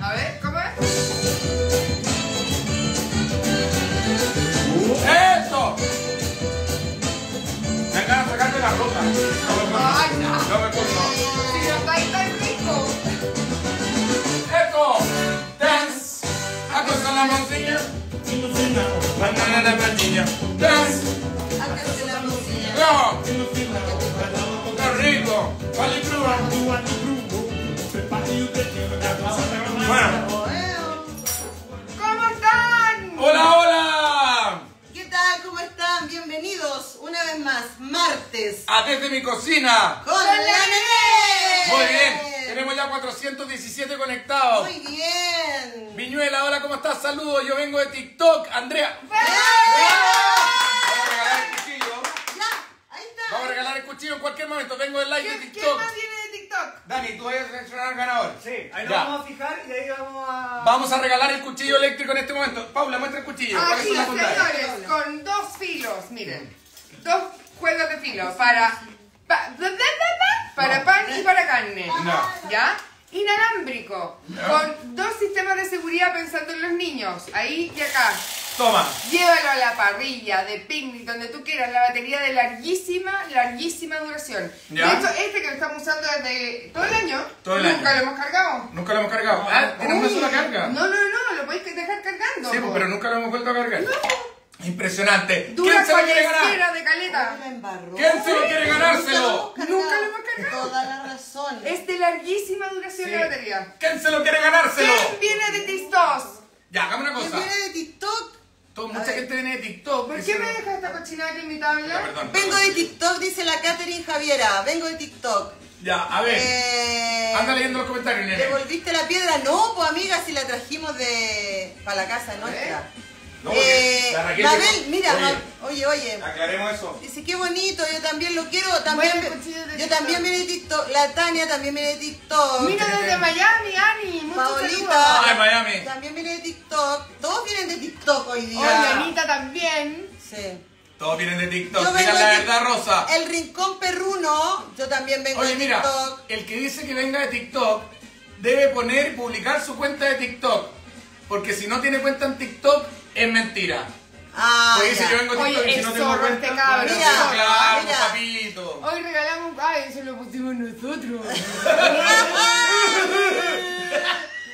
A ver, ¿cómo es? ¡Eso! Me de sacarme la. Ay, no. No me culpo. Si no está ahí tan rico. ¡Eco! ¡Dance! ¡Acosta la montilla! ¡Banana montilla! ¡Dance! La. ¡No! ¿Cómo están? ¡hola, hola! ¿Qué tal? ¿Cómo están? Bienvenidos una vez más, martes, ¡A desde mi cocina! con la Nene. Muy bien, tenemos ya 417 conectados. Muy bien. Viñuela, hola, ¿cómo estás? Saludos, yo vengo de TikTok. Andrea, ¡Eh! vamos a regalar el cuchillo. Ya, ahí está. Vamos a regalar el cuchillo en cualquier momento. Vengo del live de ¿Quién, quién TikTok. más viene de TikTok? Dani, tú vas a seleccionar al ganador. Sí, ahí nos Ya. vamos a fijar y de ahí vamos a. Vamos a regalar el cuchillo eléctrico en este momento. Paula, muestra el cuchillo. ¿Cuáles Aquí, son las bondades? señores, con dos filos, miren. Dos juegos de filos para, pa- bla, bla, bla, bla, para pan y para carne. No. ¿Ya? Inalámbrico. Con dos sistemas de seguridad pensando en los niños. Ahí y acá. Toma. Llévalo a la parrilla, de picnic, donde tú quieras. La batería de larguísima, larguísima duración. Ya. De hecho, este que lo estamos usando desde todo el año, Todo el nunca año. lo hemos cargado. Nunca lo hemos cargado. Ah, tiene una sola carga. No, no, no, lo podéis dejar cargando. Sí, po. pues, pero nunca lo hemos vuelto a cargar. Impresionante. Dura ¿Quién se lo quiere ganar? de caleta. ¿Quién se lo quiere ganárselo? Nunca lo hemos cargado. Toda la razón. Es de larguísima duración Sí. la batería. ¿Quién se lo quiere ganárselo? ¿Quién viene de Tistos? Ya, hagamos una ¿Quién cosa. viene de TikTok? Todo- mucha ver. gente viene de TikTok. ¿Por qué me dejas esta cochinada que invitaba a Ya, hablar? perdón. Vengo de TikTok, dice la Catherine Javiera. Vengo de TikTok. Ya, a ver. Eh, Anda leyendo los comentarios, nene. ¿Devolviste la piedra? No, pues amiga, si la trajimos de para la casa nuestra. No, Eh, Mabel, llegó. mira, Oye. Ma- oye, oye. Aclaremos eso. Dice, qué bonito, yo también lo quiero. También, Bueno, de yo también viene de TikTok. La Tania también viene de TikTok. Mira desde Miami, Ani. Paolita. Ay, Miami. También viene de TikTok. Todos vienen de TikTok hoy día. Oye, Anita también. Sí. Todos vienen de TikTok. Yo vengo la de verdad, Rosa. El rincón perruno, yo también vengo Oye, de mira, TikTok. el que dice que venga de TikTok debe poner y publicar su cuenta de TikTok. Porque si no tiene cuenta en TikTok, es mentira. Ah, Pues dice yo vengo Oye, TikTok y si no tengo zorro cuenta. este cabrón. Mira, claro, mira. papito. Hoy regalamos. Ay, eso lo pusimos nosotros.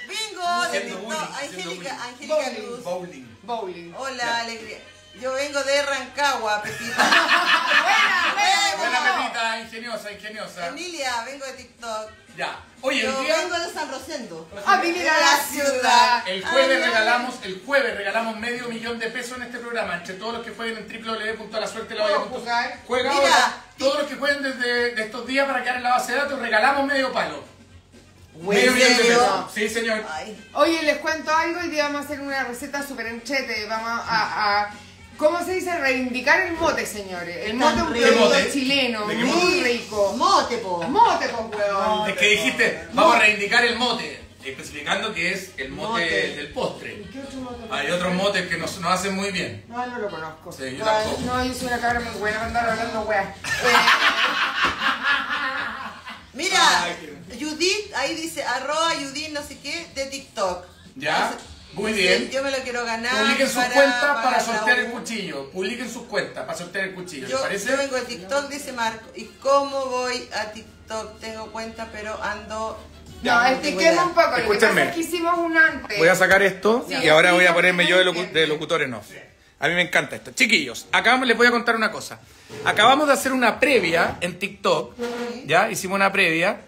Vengo de TikTok. bullying, Angélica, bullying. Angélica Luz. Bowling. Bowling. Hola, alegría. Yo vengo de Rancagua, Pepita. Buena, Buena buena. pepita, ingeniosa, ingeniosa. Emilia, vengo de TikTok. Ya. Oye, Yo el día. vengo de San Rosendo. A vivir a la ciudad. El jueves Ay, regalamos, el jueves regalamos medio millón de pesos en este programa, entre todos los que jueguen en www.lasuertelavalla.cl. ¿Puedo jugar? Juega Mira. ahora. Todos los que jueguen desde de estos días para quedar en la base de datos, regalamos medio palo. medio millón de pesos. Sí, señor. Ay, Oye, les cuento algo. Hoy día vamos a hacer una receta súper enchete. Vamos a, a- ¿Cómo se dice? Reivindicar el mote, señores. El mote es un producto chileno. ¿De qué Muy rico. mote, po. Mote, pues, weón. Es que dijiste, vamos a reivindicar el mote, especificando que es el mote, Mote. del postre. ¿Qué otro mote? Hay otros motes que nos, nos hacen muy bien. No, no lo conozco. Sí, yo ¿Cuál? tampoco. No, yo soy una cabra muy buena para andar hablando weá. Mira, Ay, Judith, ahí dice, arroba Judith no sé qué, de TikTok. Ya, muy bien. Yo me lo quiero ganar. Publiquen sus para cuentas para pagar la sortear el cuchillo. Publiquen sus cuentas para sortear el cuchillo. ¿Les Yo, parece? yo vengo de TikTok, dice Marco. ¿Y cómo voy a TikTok? Tengo cuenta, pero ando... No, expliquemos un poco. Lo que Escúchenme. pasa es que hicimos un antes. Voy a sacar esto y ahora voy a ponerme yo de, locu- entiende. de locutor en off. A mí me encanta esto. Chiquillos, acabamos, les voy a contar una cosa. Acabamos de hacer una previa en TikTok, ¿ya? Hicimos una previa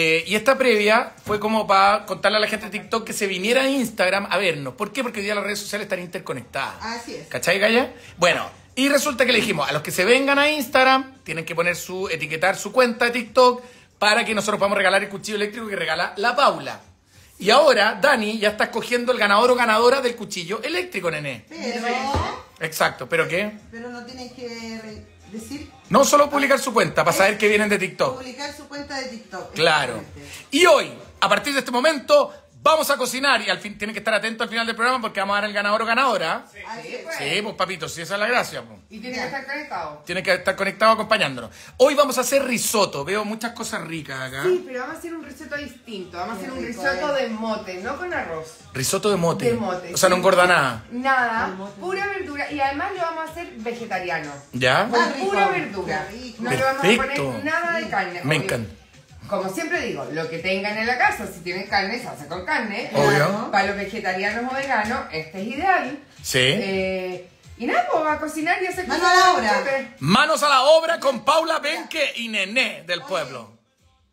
Eh, y esta previa fue como para contarle a la gente de TikTok que se viniera a Instagram a vernos. ¿Por qué? Porque hoy día las redes sociales están interconectadas. Así es. ¿Cachai, Gaya? Bueno, y resulta que le dijimos, a los que se vengan a Instagram, tienen que poner su, etiquetar su cuenta de TikTok para que nosotros podamos regalar el cuchillo eléctrico que regala la Paula. Y ahora, Dani ya está escogiendo el ganador o ganadora del cuchillo eléctrico, nene. Pero, Exacto, ¿pero qué? pero no tienen que decir, No solo publicar su cuenta para saber que vienen de TikTok. publicar su cuenta de TikTok. Claro. Y hoy, a partir de este momento, vamos a cocinar y al fin tienen que estar atentos al final del programa porque vamos a dar el ganador o ganadora. Sí, pues papito, si esa es la gracia. pues. Y tiene que estar conectado. Tiene que estar conectado acompañándonos. Hoy vamos a hacer risotto. Veo muchas cosas ricas acá. Sí, pero vamos a hacer un risotto distinto. Vamos a hacer un risotto eh. de mote, no con arroz. Risotto de mote. De mote. O sea, no engorda nada. Nada, pura verdura. Y además lo vamos a hacer vegetariano. ¿Ya? Con Ah, rico. pura verdura. No le vamos a Perfecto. poner nada de carne. Me Obvio. encanta. Como siempre digo, lo que tengan en la casa, si tienen carne, se hace con carne. Obvio. Para los vegetarianos o veganos, este es ideal. Sí. Eh, y nada, pues va a cocinar y hacer Mano cosas a la obra. Manos a la obra con Paula Benque y Nené del pueblo.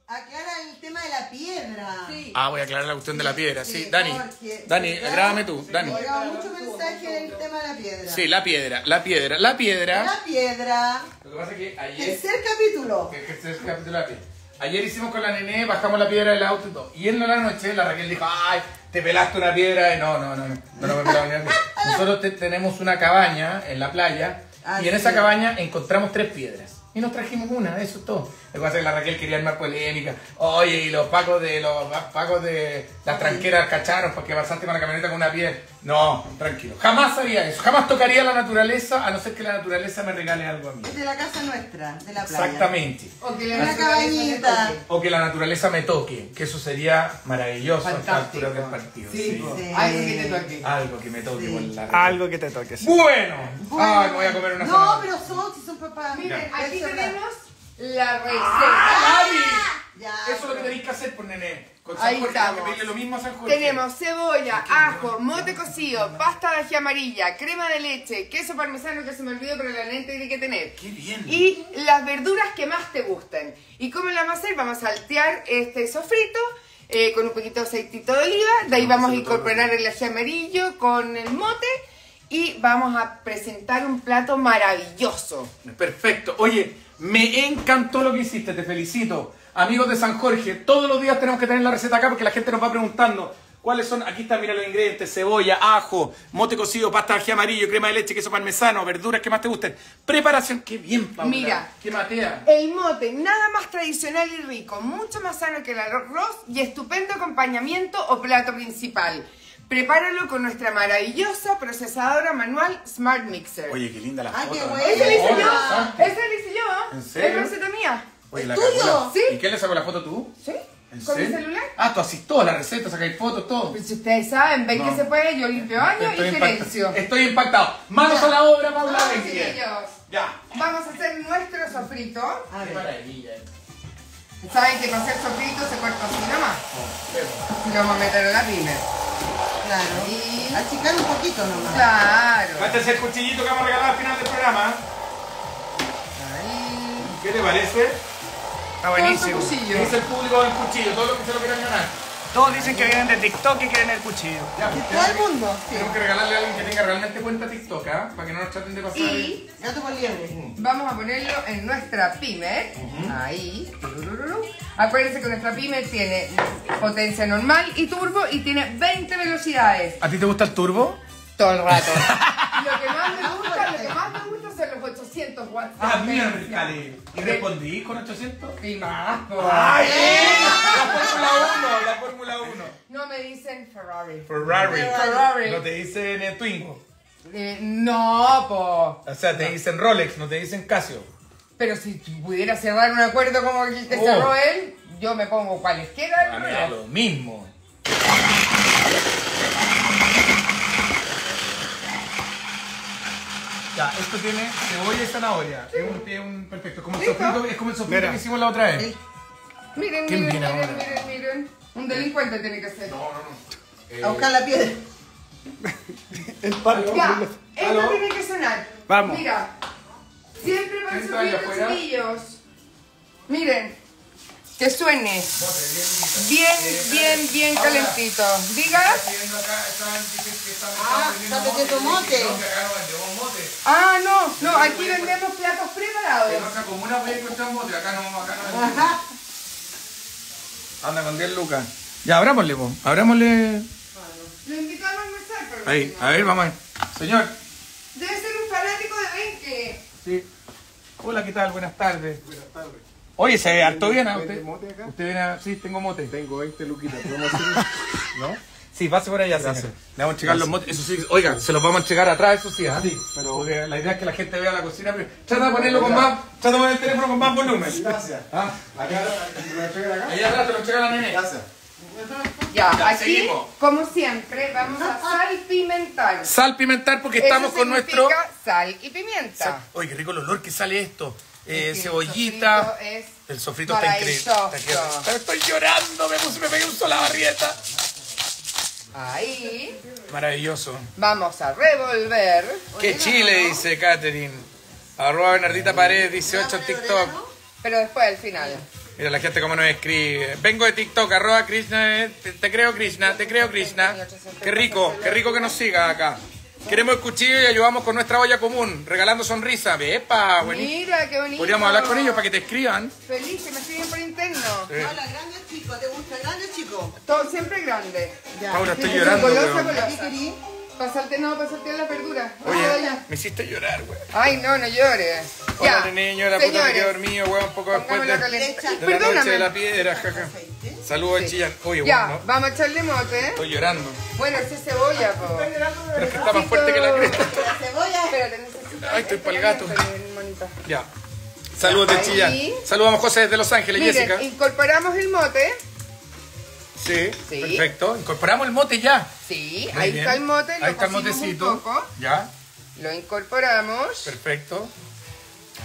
Aclara el tema de la piedra. Sí. Ah, voy a aclarar la cuestión de la piedra. Sí, Sí, Dani. porque- Dani, Llegamos- grábame tú. Dani. Llegaba mucho mensaje del tema de la piedra. Sí, la piedra, la piedra, la piedra. La piedra. Lo que pasa es que ayer. Tercer capítulo. El capítulo de la piedra. Ayer hicimos con la nené, bajamos la piedra del auto y todo. Y en la noche la Raquel dijo, ay, te pelaste una piedra. Y no, no, no, no, no, no me he pelado ni. Nosotros te- tenemos una cabaña en la playa Ah, y en sí. esa cabaña encontramos tres piedras. Y nos trajimos una, eso es todo. Lo que pasa es que la Raquel quería armar polémica. Oye, y los pacos de los pacos de las tranqueras cacharon porque pasaste con la camioneta con una piedra. No, tranquilo. Jamás haría eso. Jamás tocaría la naturaleza a no ser que la naturaleza me regale algo a mí. Es de la casa nuestra, de la playa. Exactamente. O que la le cabañita. O que la naturaleza me toque, que eso sería maravilloso a esta Fantástico. altura del partido. Sí, sí. Sí. algo que te toque. Algo que me toque Sí. por la Algo que te toque. sí. Bueno, Bueno. Ay, me voy a comer una No, pero son, si son papás. Miren, aquí tenemos la receta. Ya, Eso es lo que tenéis que hacer por nené. Con San Ahí Jorge, que estamos. pedirle lo mismo a San Jorge. Tenemos cebolla, ajo, mote cocido, pasta de ají amarilla, crema de leche, queso parmesano que se me olvidó, pero la neta tiene que tener. ¡Qué bien! Y las verduras que más te gusten. ¿Y cómo la vamos a hacer? Vamos a saltear este sofrito eh, con un poquito de aceitito de oliva. De ahí vamos a incorporar el ají amarillo con el mote. Y vamos a presentar un plato maravilloso. Perfecto. Oye, me encantó lo que hiciste, te felicito. Amigos de San Jorge, todos los días tenemos que tener la receta acá porque la gente nos va preguntando cuáles son. Aquí están, mira los ingredientes: cebolla, ajo, mote cocido, pasta de ají amarillo, crema de leche, queso parmesano, verduras que más te gusten. Preparación, qué bien, Paula. Mira. Qué matea. El mote, nada más tradicional y rico, mucho más sano que el arroz y estupendo acompañamiento o plato principal. Prepáralo con nuestra maravillosa procesadora manual Smart Mixer. Oye, qué linda la Ay, foto. qué ¿no? bueno. ¿Esa la hice yo? ¿Esa la hice yo? ¿En serio? ¿Es receta mía? Oye, ¿Es la tuyo? Sí. ¿Y quién le sacó la foto tú? ¿Sí? ¿En ¿Con mi celular? Ah, tú haces toda la receta, sacáis fotos, todo. Pues si ustedes saben, ven No. que se puede, yo limpio baño y gerencio. Estoy impactado. Manos a la obra, Paula. Vamos. Ya. Vamos a hacer nuestro sofrito. A Qué maravilla. Saben que para hacer sofrito se corta así nomás. Y lo vamos a meter en la primer. Claro. Y- Achicar un poquito nomás. Claro. Este es el cuchillito que vamos a regalar al final del programa. Ahí. ¿Qué te parece? Está buenísimo. Es el público del cuchillo, todo lo que se lo quieran ganar. Todos dicen que vienen de TikTok y quieren el cuchillo. Ya, todo el mundo. Sí. Tenemos que regalarle a alguien que tenga realmente cuenta TikTok, ¿ah? Para que no nos traten de pasar. Y Gato por liebre. vamos a ponerlo en nuestra pyme. Ahí. Acuérdense que nuestra pyme tiene potencia normal y turbo y tiene 20 velocidades. ¿A ti te gusta el turbo? Todo el rato. lo que más me gusta, lo que más me gusta son los 800 watts. de Ah, mira, potencia. Mercalli. ¿Y respondí con 800? Y más. ¡Ay! La Fórmula 1, la Fórmula 1. No me dicen Ferrari. Ferrari. Ferrari. No te dicen eh, Twingo. Eh, no, po. O sea, te dicen Rolex, no te dicen Casio. Pero si pudiera cerrar un acuerdo como el que Oh. cerró él, yo me pongo cualesquiera A mí da lo mismo. Ya, esto tiene cebolla y zanahoria. Es un, es un perfecto. Como el sofrito, es como el sofrito Mira. que hicimos la otra vez. El- Miren, ¿Quién miren, viene miren, ahora? miren, miren. Un delincuente tiene que ser. No, no, no. Eh, A buscar la piedra. El palo. Ya, esto ¿Aló? tiene que sonar. Vamos. Mira, siempre para ¿Quién está ahí subir los afuera? chiquillos. Miren, Que suene. Bien, bien, bien calentito. Diga. Ah. Ah, no, no, aquí vendemos platos preparados. comuna puede encontrar mote, acá no, acá no. Anda con 10 lucas. Ya, abrámosle, po. Abrámosle. Lo invitamos a almorzar, pero Ahí, a ver, vamos a ver. Señor. Debe ser un fanático de Benque. Sí. Hola, ¿qué tal? Buenas tardes. Buenas tardes. Oye, se ve harto bien, ¿ah? ¿Usted, mote acá? usted viene a... Sí, tengo mote. Tengo 20 luquitas. ¿No? Sí, pase por allá, Gracias. señor. Le vamos a entregar los motes. Eso sí, oiga, se los vamos a entregar atrás, eso sí, ¿ah? Sí, pero- Porque la idea es que la gente vea la cocina. pero Trata de ponerlo con más... Trata de poner el teléfono con más volumen. Gracias. ¿Ah? Acá, ¿me lo acá? Allá atrás te lo entrega la nene. Gracias. Ya, Ya, aquí, seguimos. como siempre, vamos a salpimentar. Sal pimentar porque estamos Eso con nuestro... Sal y pimienta. Oye, qué rico el olor que sale esto. Eh, Es que el cebollita. sofrito es El sofrito está increíble. Estoy llorando, me, puse, me pegué un sol a la barrieta. Ahí Maravilloso. vamos a revolver. Qué chile, dice Katherine. Arroba Bernardita Paredes 18 en TikTok. Pero después al final. Mira la gente cómo nos escribe. Vengo de TikTok, arroba Krishna. eh, Te, te creo Krishna, te creo Krishna. Qué rico, qué rico que nos siga acá. Queremos el cuchillo y ayudamos con nuestra olla común, regalando sonrisa. ¡Epa! buenísimo. Mira, qué bonito. Podríamos hablar con ellos para que te escriban. Feliz, que me siguen por interno. Hola, grande o chico, ¿te gusta grande o chico? Todo siempre grande. Paula, estoy Sí, llorando, golosa, weón. Pasarte, no, pasarte las verduras. Oye, me hiciste llorar, güey. Ay, no, no llores. Hola, Ya, niño, la puta me señores, quedé dormido, weón, un poco después de, de la noche de la piedra, jaja. Saludos a Chillán. Oye, Ya, weón, no, vamos a echarle mote. estoy llorando. Bueno, ese es cebolla, po. Pero es que está más fuerte que la cresta. La cebolla. Espérate, necesito. Ay, estoy pa'l gato. Ya. Saludos de. Chillán. Saludamos José desde Los Ángeles, Miren, Jessica. incorporamos el mote. Sí, Sí. perfecto. Incorporamos el mote ya. Sí, Muy ahí bien. está el mote. Lo Ahí está el motecito. Un poco, Ya, lo incorporamos. perfecto.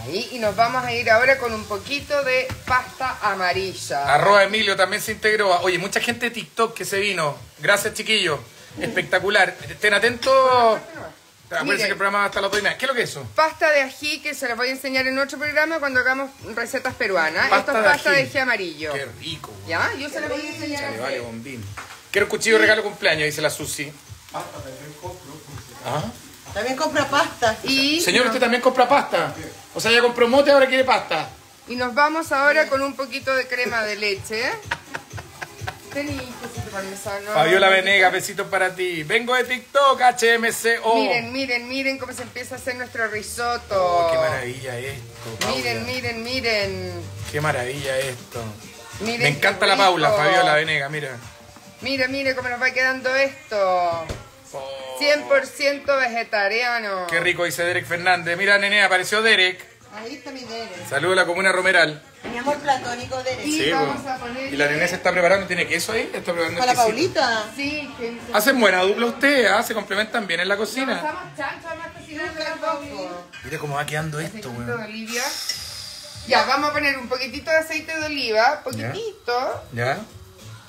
Ahí, y nos vamos a ir ahora con un poquito de pasta amarilla. Arroba Emilio también se integró. Oye, mucha gente de TikTok que se vino. Gracias, chiquillos. Espectacular. Estén atentos. Acuérdense que el programa va hasta las dos y media. ¿Qué es lo que es eso? Pasta de ají que se las voy a enseñar en otro programa cuando hagamos recetas peruanas. Pasta Esto es de pasta ají. de ají amarillo. Qué rico. güey. ¿Ya? Yo se las voy a enseñar. Vale, bombín. Quiero un cuchillo de regalo cumpleaños, dice la Susi. Ah. También compra pasta. Y, Señor, usted también compra pasta. O sea, ya compró mote, ahora quiere pasta. y nos vamos ahora con un poquito de crema de leche. Parmesano. Fabiola Venega, besitos para ti. Vengo de TikTok, HMCO. Miren, miren, miren cómo se empieza a hacer nuestro risotto. Oh, qué maravilla esto. Paula. Miren, miren, miren. Qué maravilla esto. miren Me encanta la Paula. Fabiola Venega, mira. Mira, mira cómo nos va quedando esto. Oh, 100% vegetariano. Qué rico, dice Derek Fernández. Mira, nene, apareció Derek. Ahí está mi nene. Saludos a la comuna Romeral. Mi amor platónico de Y Sí, vamos bueno. a poner. Y la nene se está preparando, ¿tiene queso ahí? Está preparando Para. Paulita. Sí, que Hacen buena dupla ustedes, ¿ah? se complementan bien en la cocina. pasamos chancho, vamos cocinando las dos. Mira cómo va quedando esto, oliva. Ya, vamos a poner un poquitito de aceite de oliva, poquitito. ¿Ya?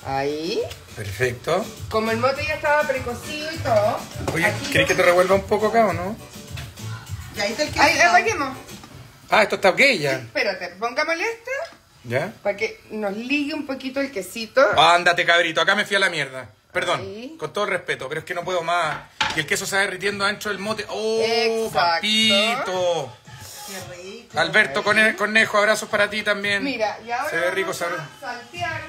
Ahí. Perfecto. Como el mote ya estaba precocido y todo. Oye, ¿querés que te revuelva un poco acá o no? Y ahí está el queso. Ahí, apaguemos. Ah, esto está ok ya. Espérate, pongámosle este ¿Ya? para que nos ligue un poquito el quesito. Ándate, cabrito, acá me fui a la mierda. Perdón, Ahí. con todo el respeto, pero es que no puedo más. Y el queso se va derritiendo dentro del mote. ¡Oh, Exacto. papito! Qué rico. Alberto Cone- Conejo, abrazos para ti también. Mira, y ahora Se ve rico, vamos a saltear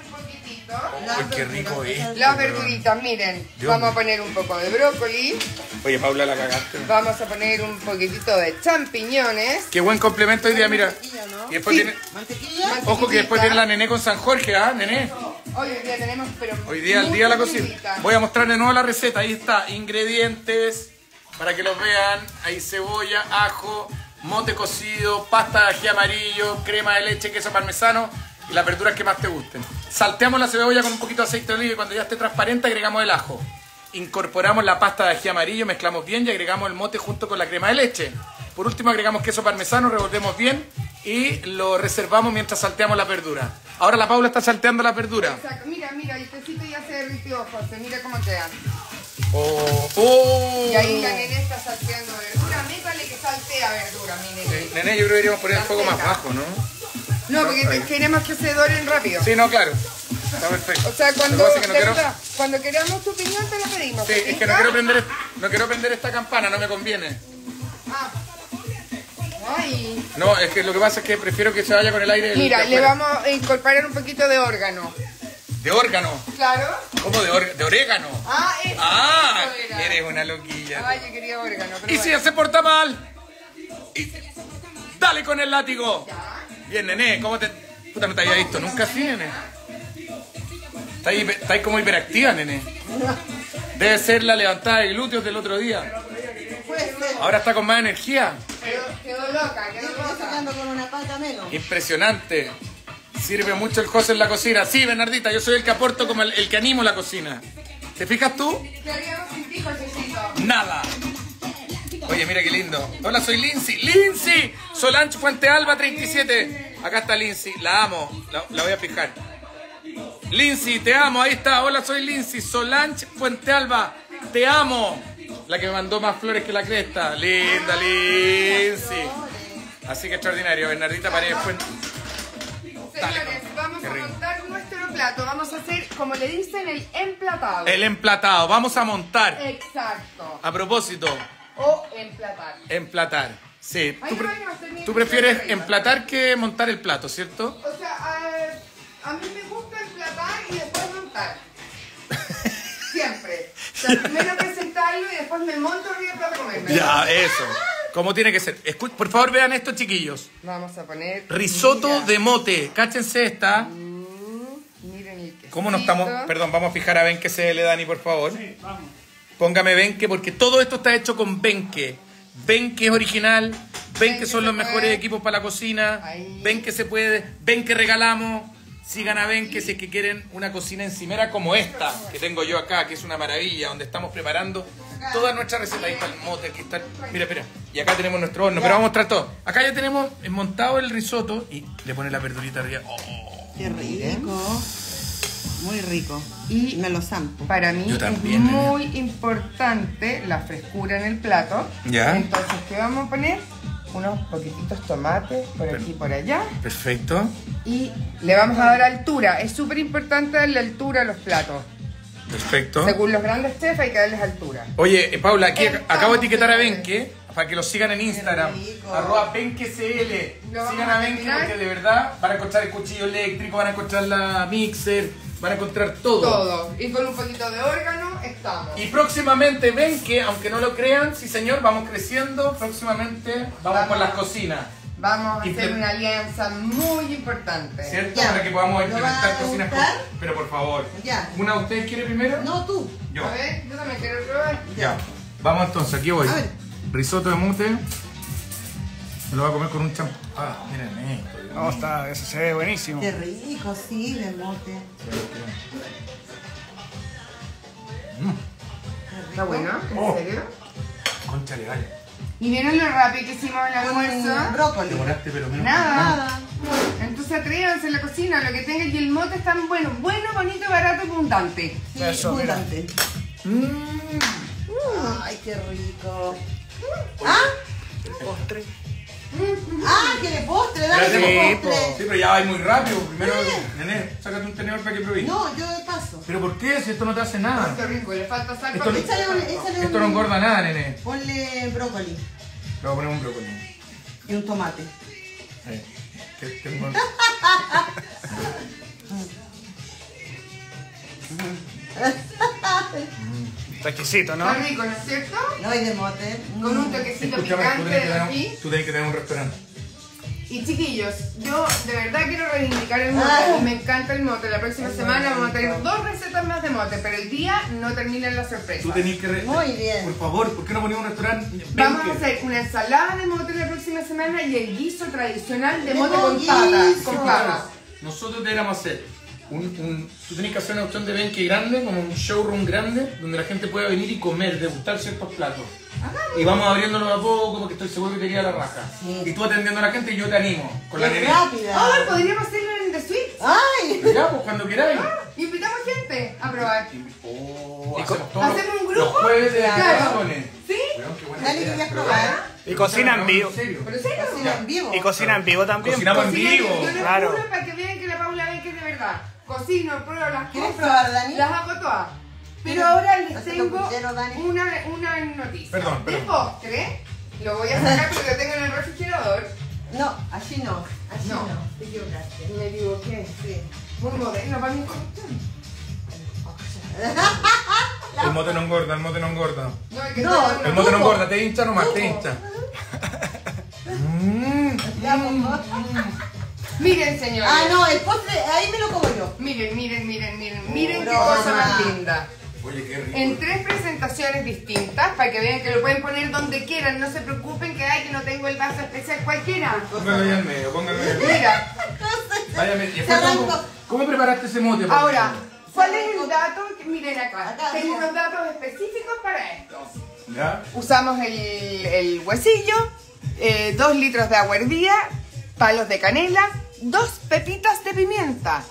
Uy, qué rico es. Las verduritas, miren. Dios vamos a poner un poco de brócoli. Oye, Paula, la cagaste. Vamos a poner un poquitito de champiñones. Qué buen complemento hoy día, mira. Mantequilla, ¿no? Y después Sí. tiene. Mantequilla. Ojo que después tiene la nené con San Jorge, ¿ah, nené? Hoy día tenemos, pero. Hoy día al día la muchas cocina. Voy a mostrar de nuevo la receta. Ahí está, ingredientes para que los vean. Ahí cebolla, ajo, mote cocido, pasta de ají amarillo, crema de leche, queso parmesano y las verduras que más te gusten. Salteamos la cebolla con un poquito de aceite de oliva y cuando ya esté transparente agregamos el ajo. Incorporamos la pasta de ají amarillo, mezclamos bien y agregamos el mote junto con la crema de leche. Por último agregamos queso parmesano, revolvemos bien y lo reservamos mientras salteamos la verdura. Ahora la Paula está salteando la verdura. Exacto. Mira, mira, el quesito ya se derritió, José. Mira cómo queda. Oh, oh. Y ahí la nene está salteando verdura. Métale que saltea verdura, mi nene. Sí, Nene, yo creo que deberíamos poner el fuego más bajo, ¿no? No, porque queremos que se doren rápido. Sí, no, claro. Está perfecto. O sea, cuando, que no quiero- verdad, cuando queramos tu opinión te la pedimos. Sí, ¿te es que no quiero prender, no quiero prender esta campana, no me conviene. Ah. Ay. No, es que lo que pasa es que prefiero que se vaya con el aire. Mira, le afuera. vamos a incorporar un poquito de órgano. De órgano. Claro. ¿Cómo de, or- de orégano? Ah, eso, Ah, eso eres una loquilla. Ay, yo quería órgano. Pero Y si bueno. él se porta mal, y- dale con el látigo. Bien, nene, ¿cómo te.? Puta, no te había visto nunca así, nene. Estás hiper- estás como hiperactiva, nene. Debe ser la levantada de glúteos del otro día. Ahora está con más energía. Quedó, loca, quedó loca. sacando con una pata menos. Impresionante. Sirve mucho el José en la cocina. Sí, Bernardita, yo soy el que aporto como el, el que animo la cocina. ¿Te fijas tú? ¿Qué haríamos sin ti, Josecito? Nada. Oye, mira qué lindo. Hola, soy Lindsay. ¡Lindsay! Solange Fuente Alba 37. Acá está Lindsay. La amo. La, la voy a fijar. Lindsay, te amo. Ahí está. Hola, soy Lindsay. Solange Fuente Alba. Te amo. La que me mandó más flores que la cresta. Linda, Lindsay. Así que extraordinario. Bernardita Paredes Fuente. Señores, vamos a montar nuestro plato. Vamos a hacer, como le dicen, el emplatado. El emplatado. Vamos a montar. Exacto. A propósito, O emplatar. emplatar. Sí. Ay, Tú, pre- no, prefieres arriba. emplatar que montar el plato, ¿cierto? O sea, a, a mí me gusta emplatar y después montar. Siempre. O sea, primero presentarlo y después me monto arriba del plato a comerme. Ya, eso. ¿Cómo tiene que ser? Escu- por favor, vean esto, chiquillos. Vamos a poner. Risotto mira, de mote. Cáchense esta. Miren el quesito. ¿Cómo no estamos? Perdón, vamos a fijar a Benque CL, Dani, por favor. Sí, vamos. Póngame Benque, porque todo esto está hecho con Benque. Benque es original. Benque son los mejores equipos para la cocina. Ahí. Benque se puede. Benque regalamos. Sigan a Benque si es que quieren una cocina encimera como esta que tengo yo acá, que es una maravilla, donde estamos preparando toda nuestra receta. Ahí está el mote, aquí está. Mira, espera. Y acá tenemos nuestro horno, pero vamos a mostrar todo. Acá ya tenemos montado el risotto y le pone la verdurita arriba. Oh. Qué rico. Muy rico. Y- me lo zampo. Para mí Yo es también, muy importante la frescura en el plato. Ya. Entonces, ¿qué vamos a poner? Unos poquititos tomates por aquí y por allá. Perfecto. Y le vamos a dar altura. Es súper importante darle altura a los platos. Perfecto. Según los grandes chefs hay que darles altura. Oye, eh, Paula, aquí acabo de etiquetar a. Benque para que lo sigan en Instagram. Arroba vamos Sigan a a Benque porque de verdad van a encontrar el cuchillo eléctrico, van a encontrar la mixer, van a encontrar todo. Todo. Y con un poquito de órgano estamos. Y próximamente Benque, aunque no lo crean, sí señor, vamos creciendo. Próximamente vamos, Vamos. por las cocinas. Vamos a hacer una alianza muy importante. ¿Cierto? Ya. Para que podamos ¿Lo implementar cocinas. con- Pero por favor. Ya. ¿Una de ustedes quiere primero? No tú. Yo. A ver, yo también quiero probar. Ya. Vamos entonces, aquí voy. A ver. Risotto de mute. Me lo voy a comer con un champú. Ah, miren esto. Dios No, está, eso se ve buenísimo. Qué rico, sí, de mote. ¿Está bueno? ¿En Oh. serio? Concha legal. ¿Y vieron lo rápido que hicimos el almuerzo? brócoli. Demoraste, pero menos. Nada. Nada. Entonces atrévanse a la cocina, lo que tengan. Y el mote es tan bueno, bueno, bonito, barato, abundante. Sí, Eso, abundante. Mm. Ay, qué rico. ¿Ah? Postre. Ah, que de postre, dale de postre. Sí, pero ya va muy rápido. Primero, nene, sácate un tenedor para que probéis. No, yo de paso. ¿Pero por qué? Si esto no te hace nada. Qué rico, le falta sal Esto, para Échale un- échale esto un- no engorda nada, nene. Ponle brócoli Le voy a poner un brócoli. y un tomate. Eh, que tengo- Está exquisito, ¿no? Está rico, ¿no es cierto? No, y de mote. Con un toquecito picante de aquí. tú tenés que tener un restaurante. Y chiquillos, yo de verdad quiero reivindicar el mote. Ah. y Me encanta el mote. La próxima Es semana vamos a tener dos recetas más de mote, pero el día no termina en la sorpresa. Tú tenés que... re- Muy bien. Por favor, ¿por qué no ponemos un restaurante? Vamos a hacer una ensalada de mote la próxima semana y el guiso tradicional de mote con papas. Con papas. Nosotros deberíamos hacer un, un- tú tenés que hacer una opción de benque grande, como un showroom grande, donde la gente pueda venir y comer, degustar ciertos platos. Y vamos abriéndolo a poco, porque estoy seguro que te queda la raja. Sí. Y tú atendiendo a la gente y yo te animo con la rápida. Ay, podríamos hacerlo en The Suite. Ay. Ya, pues cuando queráis. Invitamos gente a probar. Oh, Y hacemos todo ¿Hacemos un grupo? Los jueves de Claro. vacaciones. ¿Sí? Weón, qué buena Dale, idea. querías probar. Y cocina en vivo. ¿En serio? ¿Pero en serio? Cocina en vivo. Y cocina en vivo también. Cocinamos en vivo. Yo les Claro. juro para que vean que la Paula ve que es de verdad. Cocino, pruebo las ¿Quieres cosas. probar, Dani? Las hago todas. Pero ahora les tengo Dani. una, una noticia. Perdón, De perdón. postre, lo voy a sacar porque lo tengo en el refrigerador. No, así no. Así no. No. Te equivocaste. Me equivoqué. Sí. Muy moderno para mi cuestión. El mote no engorda, el mote no engorda. No, el que No, está- El mote no engorda, te hincha nomás, te hincha. Mm. Ya. Miren, señores. Ah, no, el postre, ahí me lo como yo. Miren, miren, miren, miren. Miren qué cosa más linda. Oye, qué rico. En tres presentaciones distintas, para que vean que lo pueden poner donde quieran. No se preocupen que hay que no tengo el vaso especial cualquiera. Póngalo ahí al medio, póngalo ahí al medio. Mira, Váyame. ¿cómo, ¿Cómo preparaste ese mote? ahora? ¿cuál es el dato? Que- Miren acá. Acá, Tengo mira. unos datos específicos para esto. ¿Ya? Usamos el, el huesillo, eh, dos litros de agua hervida, palos de canela, dos pepitas de pimienta,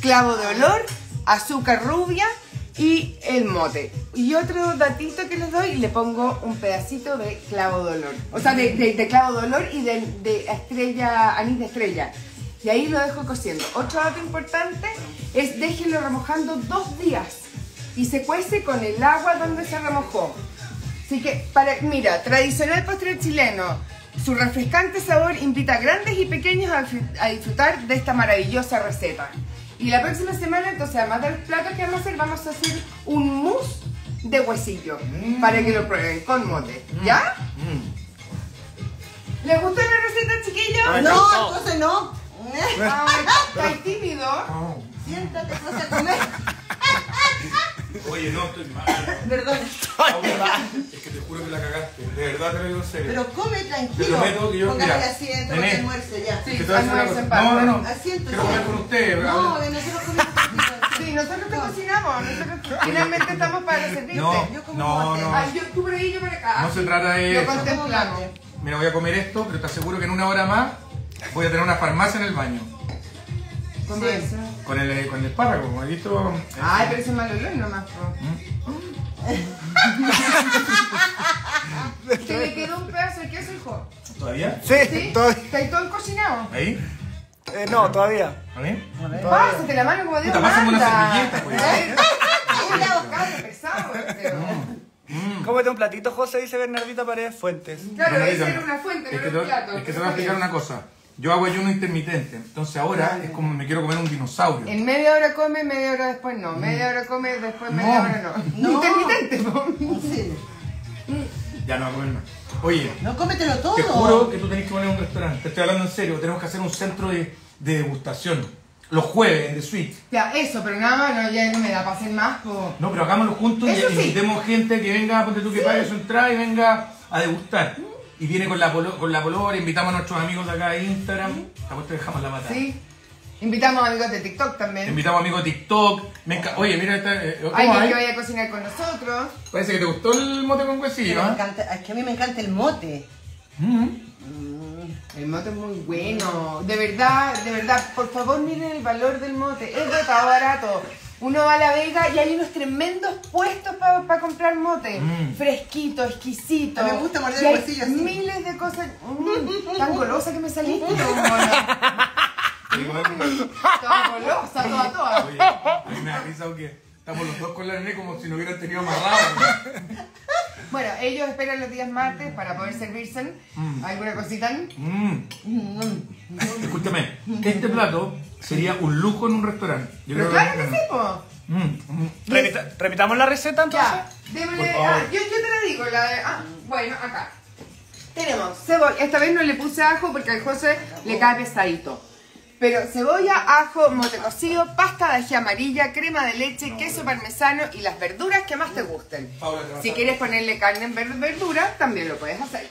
clavo de olor, azúcar rubia y el mote. Y otro datito que les doy, le pongo un pedacito de clavo de olor. O sea, de, clavo de olor y de, de estrella, anís de estrella. Y ahí lo dejo cociendo. Otro dato importante es déjenlo remojando dos días. Y se cuece con el agua donde se remojó. Así que, para, mira, tradicional postre chileno. Su refrescante sabor invita a grandes y pequeños a, disfr- a disfrutar de esta maravillosa receta. Y la próxima semana, entonces, además del plato que vamos a hacer, vamos a hacer un mousse de huesillo para que lo prueben con mote. ¿Ya? Mm. ¿Les gustó la receta, chiquillos? Ay, No, no. entonces no. Ay, ¿Estáis tímido? Oh. Siéntate, vas a comer. Oye, no, estoy mal. Perdón. Es que te juro que la cagaste. De verdad te lo digo en serio. Pero come Te tranquilo. prometo que yo- Póngale asiento almuerce ya. Sí, Que te voy a decir una almuerzo cosa. en paz. No, no, no. Asiento. Quiero comer con usted. No, que nosotros comemos. Sí, nosotros te cocinamos. Nosotros finalmente estamos para servirte. No, Yo como no, no. Ay, yo, tú por ahí, yo por acá. No se trata de Lo eso. contemplamos. Mira, voy a comer esto, pero te aseguro que en una hora más voy a tener una farmacia en el baño. ¿Cómo Sí. eso? Con el, con el espárrago, como he visto. Ay, pero ese es mal olor nomás. po. ¿Se le quedó un pedazo de queso, hijo? ¿Todavía? Sí, ¿Sí? todavía. ¿Está ahí todo cocinado? ¿Ahí? Eh, no, todavía. ¿A mí? Pásate la mano como Dios Puta, pásame una manda. servilleta, pues. Un lado caro, pesado, este. Mm. Cómete un platito, José, dice Bernardita Paredes Fuentes. Claro, dígame. era una fuente, es no que, un te, plato. es que te voy a explicar una cosa. Yo hago ayuno intermitente, entonces ahora es como me quiero comer un dinosaurio. En media hora come, media hora después no. Media hora come, después media No. hora no. No. Intermitente. Sí. Ya no voy a comer más. Oye, No, cómetelo todo. te juro que tú tenés que poner un restaurante. Te estoy hablando en serio. Tenemos que hacer un centro de, de degustación. Los jueves en The Suite. Ya, eso, pero nada más, no, ya no me da para hacer más, po. No, pero hagámoslo juntos Eso y sí. invitemos gente que venga, ponte tú que pague su entrada y venga a degustar. Y viene con la, polo, con la polora, invitamos a nuestros amigos de acá de Instagram. A vos te dejamos la patada. Sí. Invitamos amigos de TikTok también. Invitamos amigos de TikTok. Me enca- Oye, mira esta. eh, ¿cómo Alguien hay? que vaya a cocinar con nosotros. Parece que te gustó el mote con huesillo, Me ¿ah? encanta, es que a mí me encanta el mote. Mm. El mote es muy bueno. De verdad, de verdad, por favor miren el valor del mote. Es botado barato. Uno va a La Vega y hay unos tremendos puestos para comprar mote. Mm. Fresquito, exquisito. Me gusta morder Y el hay huesillo así. miles de cosas. Mm, tan golosa que me saliste. Toda golosa, toda, toda. Oye, a mí me da risa porque estamos los dos con la nene como si no hubieran tenido amarrado. Bueno, ellos esperan los días martes para poder servirse alguna cosita. Mm. Escúchame, este plato sería un lujo en un restaurante. Yo Pero creo claro que sí, po. Mm, mm. Repita- repitamos la receta entonces. Ya, favor. ah, yo, yo te la digo, la de. Ah, bueno, acá. Tenemos cebolla. Esta vez no le puse ajo porque al José le cae pesadito. Pero cebolla, ajo, mote cocido, pasta de ají amarilla, crema de leche, queso parmesano y las verduras que más te gusten. Si quieres ponerle carne en ver- verdura, también lo puedes hacer.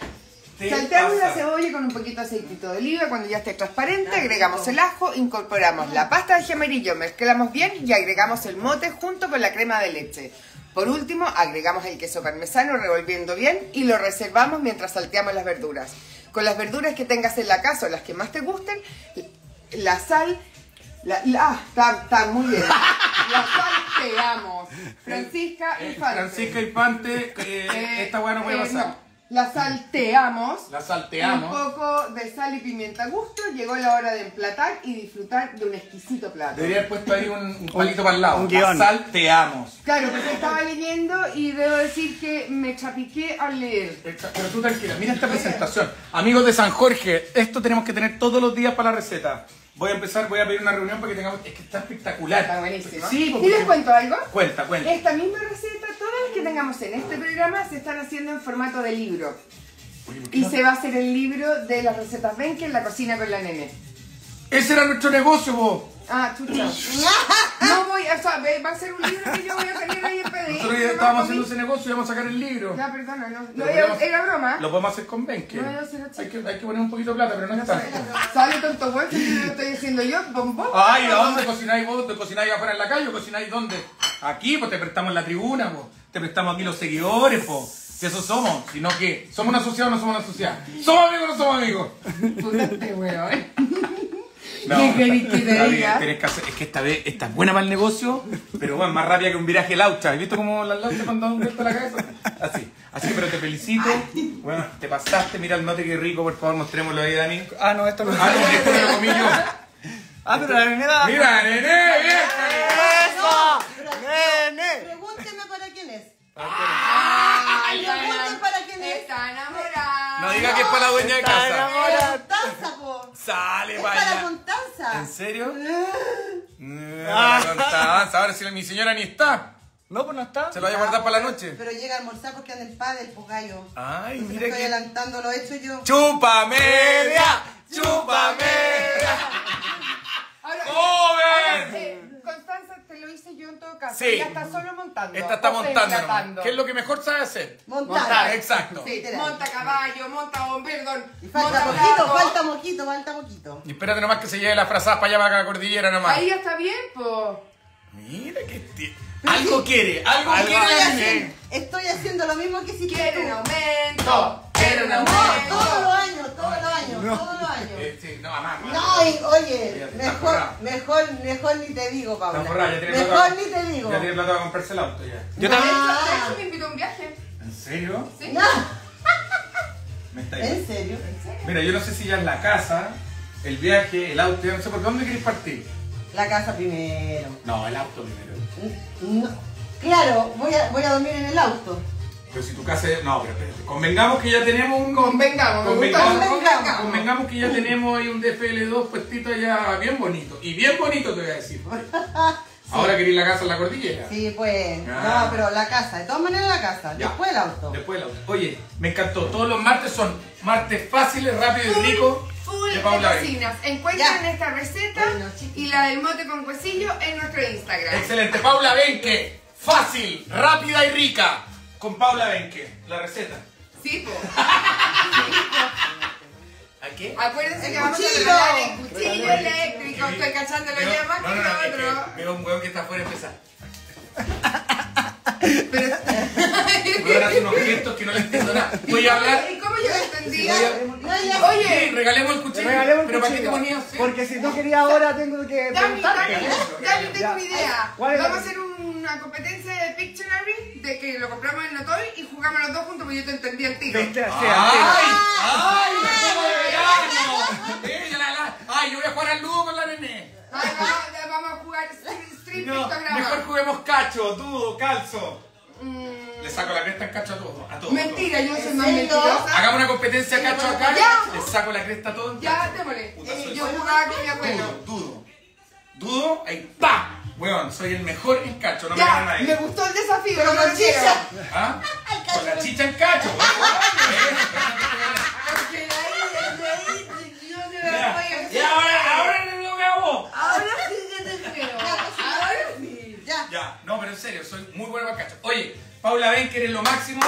Te Salteamos la cebolla con un poquito de aceitito de oliva. Cuando ya esté transparente, agregamos el ajo, incorporamos la pasta de ají amarillo, mezclamos bien y agregamos el mote junto con la crema de leche. Por último, agregamos el queso parmesano revolviendo bien y lo reservamos mientras salteamos las verduras. Con las verduras que tengas en la casa o las que más te gusten, la sal... La, la- ah, está, está muy bien. La sal pegamos. Francisca Eh, Infante. Francisca Infante, eh, Eh, esta weá no puede eh, pasar. no. La salteamos. La Un salteamos. poco de sal y pimienta a gusto. Llegó la hora de emplatar y disfrutar de un exquisito plato. Debería haber puesto ahí un, un palito para el lado. un guion. La salteamos. Claro, porque estaba leyendo y debo decir que me chapiqué al leer. Pero tú tranquila, mira esta presentación. Amigos de San Jorge, esto tenemos que tener todos los días para la receta. Voy a empezar, voy a pedir una reunión para que tengamos... Es que está espectacular. Está buenísimo. Sí, ¿Y porque- les cuento algo? Cuenta, cuenta. Esta misma receta, todas las que tengamos en este programa se están haciendo en formato de libro. Oye, ¿por qué Y no? se va a hacer el libro de las recetas Benke en la cocina con la nene. Ese era nuestro negocio, vos. Ah, chucha. No voy, o sea, va a ser un libro que yo voy a salir ahí en PDF. Nosotros ya estábamos haciendo ese negocio y vamos a sacar el libro. Ya, perdona, no. no era, podemos- era broma. Lo podemos hacer con Benke. No, no hay, que, hay que poner un poquito de plata, pero no está. Sale tonto huevo que lo estoy diciendo yo, bombón. Ay, ¿a dónde cocináis vos? ¿Te cocináis afuera en la calle o cocináis dónde? Aquí, pues te prestamos la tribuna, pues. Te prestamos aquí los seguidores, pues. Si eso somos, sino que somos una sociedad o no somos una sociedad. ¿Somos amigos o no somos amigos? Este eh. No, ¿Qué querés que te está bien, diga? tenés que hacer- es que esta vez esta es buena para el negocio, pero bueno, más rápida que un viraje laucha. ¿Has visto cómo las lauchas cuando dan un vuelto a la cabeza? Así. Así que, pero te felicito. Bueno, te pasaste. Mira el note que rico, por favor, mostrémoslo ahí, Dani. Ah, no, esto no. Ah, no, esto me lo comí yo. Ah, pero la avenida. Mira, nene, bien. ¡Eso! Pero- ¡Nene! Pregúnteme para es. Ay, pregunten para quién es. Está enamorada. No diga que es para la dueña de Está casa. enamorada. Constanza, po. Sale, Es para vaya. Constanza. ¿En serio? Ah, Constanza, ahora si mi señora ni está. No, pues no está. Se lo voy a guardar para la noche. Pero llega a almorzar porque anda en pádel, pues gallo. Ay, Me mira estoy que... adelantando, lo he hecho yo. ¡Chupa media! ¡Chupa media! Ahora, ¡Joven! eh, Constanza, te lo hice yo en todo caso. Sí. Ella está solo montando. Esta está montando. ¿Qué es lo que mejor sabe hacer? Montar. Exacto. Sí, monta caballo, monta hombre, perdón. Y falta monta gato. falta poquito, falta poquito. Y espérate nomás que se lleve las frazadas para allá para la cordillera nomás. Ahí ya está bien, po. Mira que... Algo quiere, algo, Algo quiere. Estoy la haciendo, nene. estoy haciendo lo mismo que si Quieren aumento, No, todos los años, todos los años, todos los años. Eh, sí, no, mamá. mamá. No, y, oye, Ya mejor, mejor, mejor ni te digo, Paula. Forrada, ya Mejor plata. ni te digo. Ya tiene plata para comprarse el auto ya. Yo también. Ah. me invitó a un viaje. ¿En serio? Sí. No, Me está ¿En serio? Mira, yo no sé si ya es la casa, el viaje, el auto, yo no sé por dónde querés partir. La casa primero. No, el auto primero. No. Claro, voy a, voy a dormir en el auto. Pero si tu casa es... No, pero espérate. Convengamos que ya tenemos un... Convengamos, Convengamos, convengamos. convengamos que ya tenemos ahí un DFL2 puestito ya bien bonito. Y bien bonito te voy a decir. Ahora querés la casa en la cordillera. Sí, pues. Ah. No, pero la casa, de todas maneras la casa. Ya. Después el auto. Después el auto. Oye, me encantó. Todos los martes son martes fáciles, rápidos y ricos. Full de cocinas. Encuentran Ya. esta receta Bueno, y la del mote con cuecillo en nuestro Instagram. Excelente. Paula Benque. Fácil, rápida y rica. Con Paula Benque. La receta. Sí, po. ¿A qué? Acuérdense que vamos a regalar el cuchillo eléctrico. Estoy cachándolo ya más no, que no, no, es otro. que veo un hueón que está afuera empezar. Pero. Voy a hacer unos gestos que no le entiendo nada. Voy a hablar. ¿Y cómo yo lo entendí? No, ya- Oye, Regalemos el cuchillo. Regalemos el Pero ¿para qué te ponías? Porque si tú querías ahora, tengo que Dami, Dami, preguntarte. Dami, tengo Ya. una idea. ¿Cuál es la- Vamos a hacer una competencia de Pictionary de que lo compramos en Notoy y jugamos los dos juntos porque yo te entendí el tiro. Viste, sí, ¡Ay! tiro. ¡Ay! ¡Me de verano! ¡Ay! Yo voy a jugar al ludo con la nene. Ay, vamos, vamos a jugar stream, stream No, mejor juguemos cacho, dudo, calzo. Mm, Le saco la cresta en cacho a todos. A todos. mentira, yo soy ¿En más mentirosa. Hagamos una competencia cacho acá. Ya. Le saco la cresta a todos. Ya, démosle. Eh, soy- yo jugaba con mi abuelo. Dudo, dudo. Dudo, ahí ¡pa! Weón, soy el mejor en cacho, no me gana Ya, nadie. me gustó el desafío. Pero no con lo chicha. ¿Ah? Con la chicha en cacho. Porque de ahí, de ahí, yo no lo Ya, voy a ya, ahora, ahora le digo que hago. Ahora sí que te creo. Ahora sí. Ya. Ya, no, pero en serio, soy muy bueno para cacho. Oye, Paula Ben, que eres lo máximo.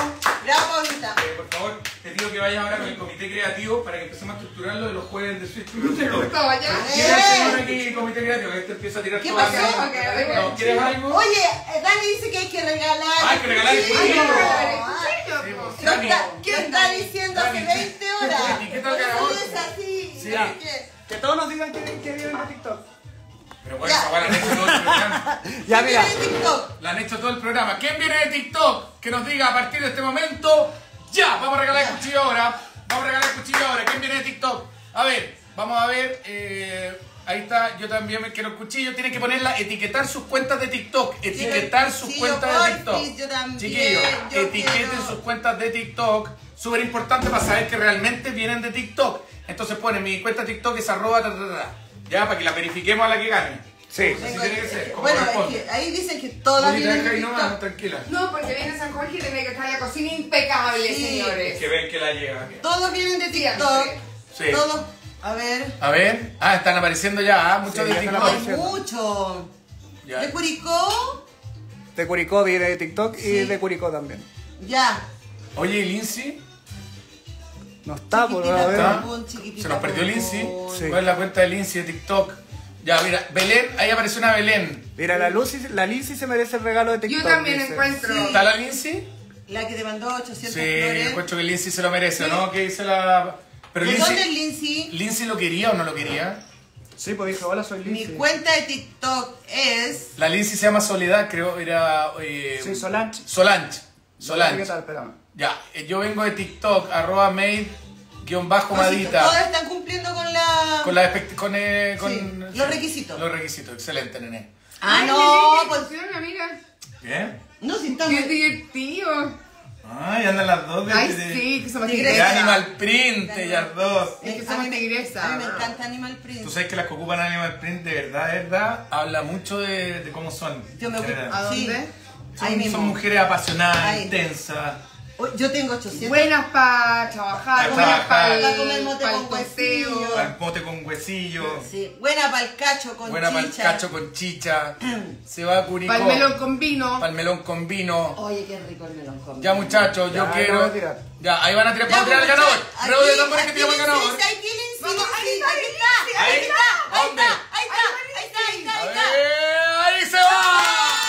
Bravo, Paulita. Eh, por favor, te pido que vayas ahora con el comité creativo para que empecemos a estructurarlo de los jueves de Switch. Me gustó, ya. ¿Quién es el señor aquí, comité creativo? Que este empieza a tirar ¿Qué pasó? ¿No ¿Quieres algo? Oye, eh, Dani dice que hay que regalar. Hay que regalar el Sí, cuchillo. no. ¿Qué está, qué está diciendo hace Dani. 20 horas? ¿Y qué tal es así. Que todos nos digan que, que viven de TikTok. Pero bueno, Ya. esa weá la han hecho todo el programa. Ya, mira. La han hecho todo el programa. ¿Quién viene de TikTok? Que nos diga a partir de este momento. Ya, vamos a regalar el cuchillo ahora. Vamos a regalar el cuchillo ahora. ¿Quién viene de TikTok? A ver, vamos a ver. eh, ahí está, yo también me quiero el cuchillo. Tienen que ponerla, etiquetar sus cuentas de TikTok. Etiquetar sus cuentas de TikTok. yo también, Chiquillos, yo etiqueten quiero. sus cuentas de TikTok. Súper importante para saber que realmente vienen de TikTok. Entonces ponen mi cuenta de TikTok es arroba ta, ta, ta, ta. Ya, para que la verifiquemos a la que gane. Sí. Así tiene que ser, como bueno, es corresponde. que ahí dicen que todas Bonita, vienen de TikTok. tranquila. No, porque viene San Jorge y tiene que estar la cocina impecable, Sí. señores. Que ven que la lleva. Todos vienen de TikTok. Sí. Todos. A ver. A ver. Ah, están apareciendo ya, ah, muchos Sí, de ya están TikTok. Hay apareciendo. mucho. Ya. De Curicó. De Curicó viene de TikTok y de Curicó también. Ya. Oye, ¿y Lindsay? No está, por Chiquitita a ver. ¿Está? pum, chiquitita Se nos perdió. Lindsay. Sí. ¿Cuál es la cuenta de Lindsay de TikTok? Ya, mira, Belén, ahí apareció una Belén. Mira, la Lucy, la Lindsay se merece el regalo de TikTok. Yo también dice. encuentro. Sí. ¿Está la Lindsay? La que te mandó 800 Sí, flores. encuentro que Lindsay se lo merece, Sí. ¿no? Que dice la... Pero ¿De dónde es Lindsay... Lindsay? ¿Lindsay lo quería o no lo quería? Sí, pues dije, hola, soy Mi Lindsay. cuenta de TikTok es. La Lindsay se llama Soledad, creo, era... eh, Sí, Solange. Solange. ¿Qué Solange. tal? Espérame. Ya, eh, yo vengo de TikTok, arroba made, guion bajo Todos madita. están cumpliendo con la. Con, la expect- con, eh, con Sí, los requisitos. Los requisitos, excelente, nene. Ah, Ay, no, pues. funciona, mira. ¿Bien? No, si están. Qué divertido. Ay, andan las dos de, Ay, de- sí, que somos Tigresa. de tigresas. Animal Print, ellas dos. Es que somos tigresas. A mí me encanta Animal Print. Tú sabes que las que ocupan Animal Print, de verdad, de verdad, habla mucho de, de cómo son. Yo me verdad. ¿A Sí. dónde? Son, Ahí mismo. son mujeres apasionadas, Ahí. intensas. Oh, Yo tengo 800. Buenas para trabajar, Pa' buenas para el, Pa' comer mote con huesillo. Para el mote con huesillo. Sí. Buena para el cacho con Buena para el chicha. cacho con chicha. Se va a Curicó. Para el melón con vino. Pa'l melón con vino. Oye, qué rico el melón con Ya muchachos, yo quiero. Ya, ahí van a tirar. Ya, Vamos a tirar el ganador. Ruedo de tambores que aquí tiramos el ganador. Ahí está, Ahí. ahí está, ahí está, ahí está, ahí está, ahí está. ahí se va.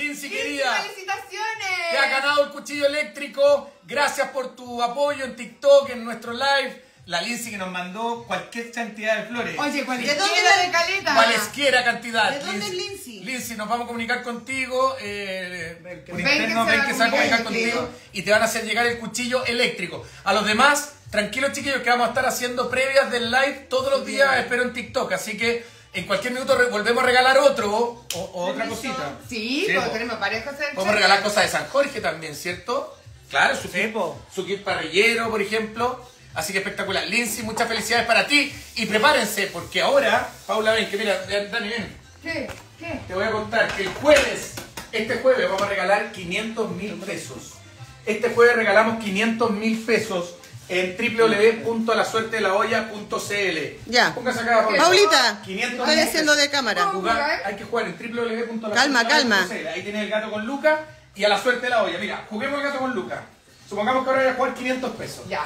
Lindsay querida. ¡Felicitaciones! que ha ganado el cuchillo eléctrico. Gracias por tu apoyo en TikTok, en nuestro live. La Lindsay que nos mandó cualquier cantidad de flores. Oye, cualquier ¿De dónde quiera la- de caleta. Cualesquiera cantidad. ¿De dónde es Lindsay? Lindsay, nos vamos a comunicar contigo. Eh, por interno, que se ven va que a se va a comunicar comunicar contigo. Y te van a hacer llegar el cuchillo eléctrico. A los demás, tranquilos chiquillos, que vamos a estar haciendo previas del live todos los días, espero en TikTok. Así que en cualquier minuto volvemos a regalar otro o, o otra cosita. Sí, Sí, tenemos parejas en Podemos regalar cosas de San Jorge también, ¿cierto? Claro, su, Sí, kit, su kit parrillero, por ejemplo. Así que espectacular. Lindsay, muchas felicidades para ti. Y prepárense, porque ahora, Paula, ven, que mira, Dani, ven. ¿Qué? ¿Qué? Te voy a contar que el jueves, este jueves, vamos a regalar 500 mil pesos. Este jueves regalamos 500 mil pesos en www.lasuertelaolla.cl. Ya. Póngase acá, Paula. Paulita, 500 estoy haciendo de cámara. Jugar, hay que jugar en www.lasuertelaolla.cl. Calma, calma. Ahí tiene el gato con Luca y a la suerte de la olla. Mira, juguemos el gato con Luca. Supongamos que ahora voy a jugar 500 pesos. Ya.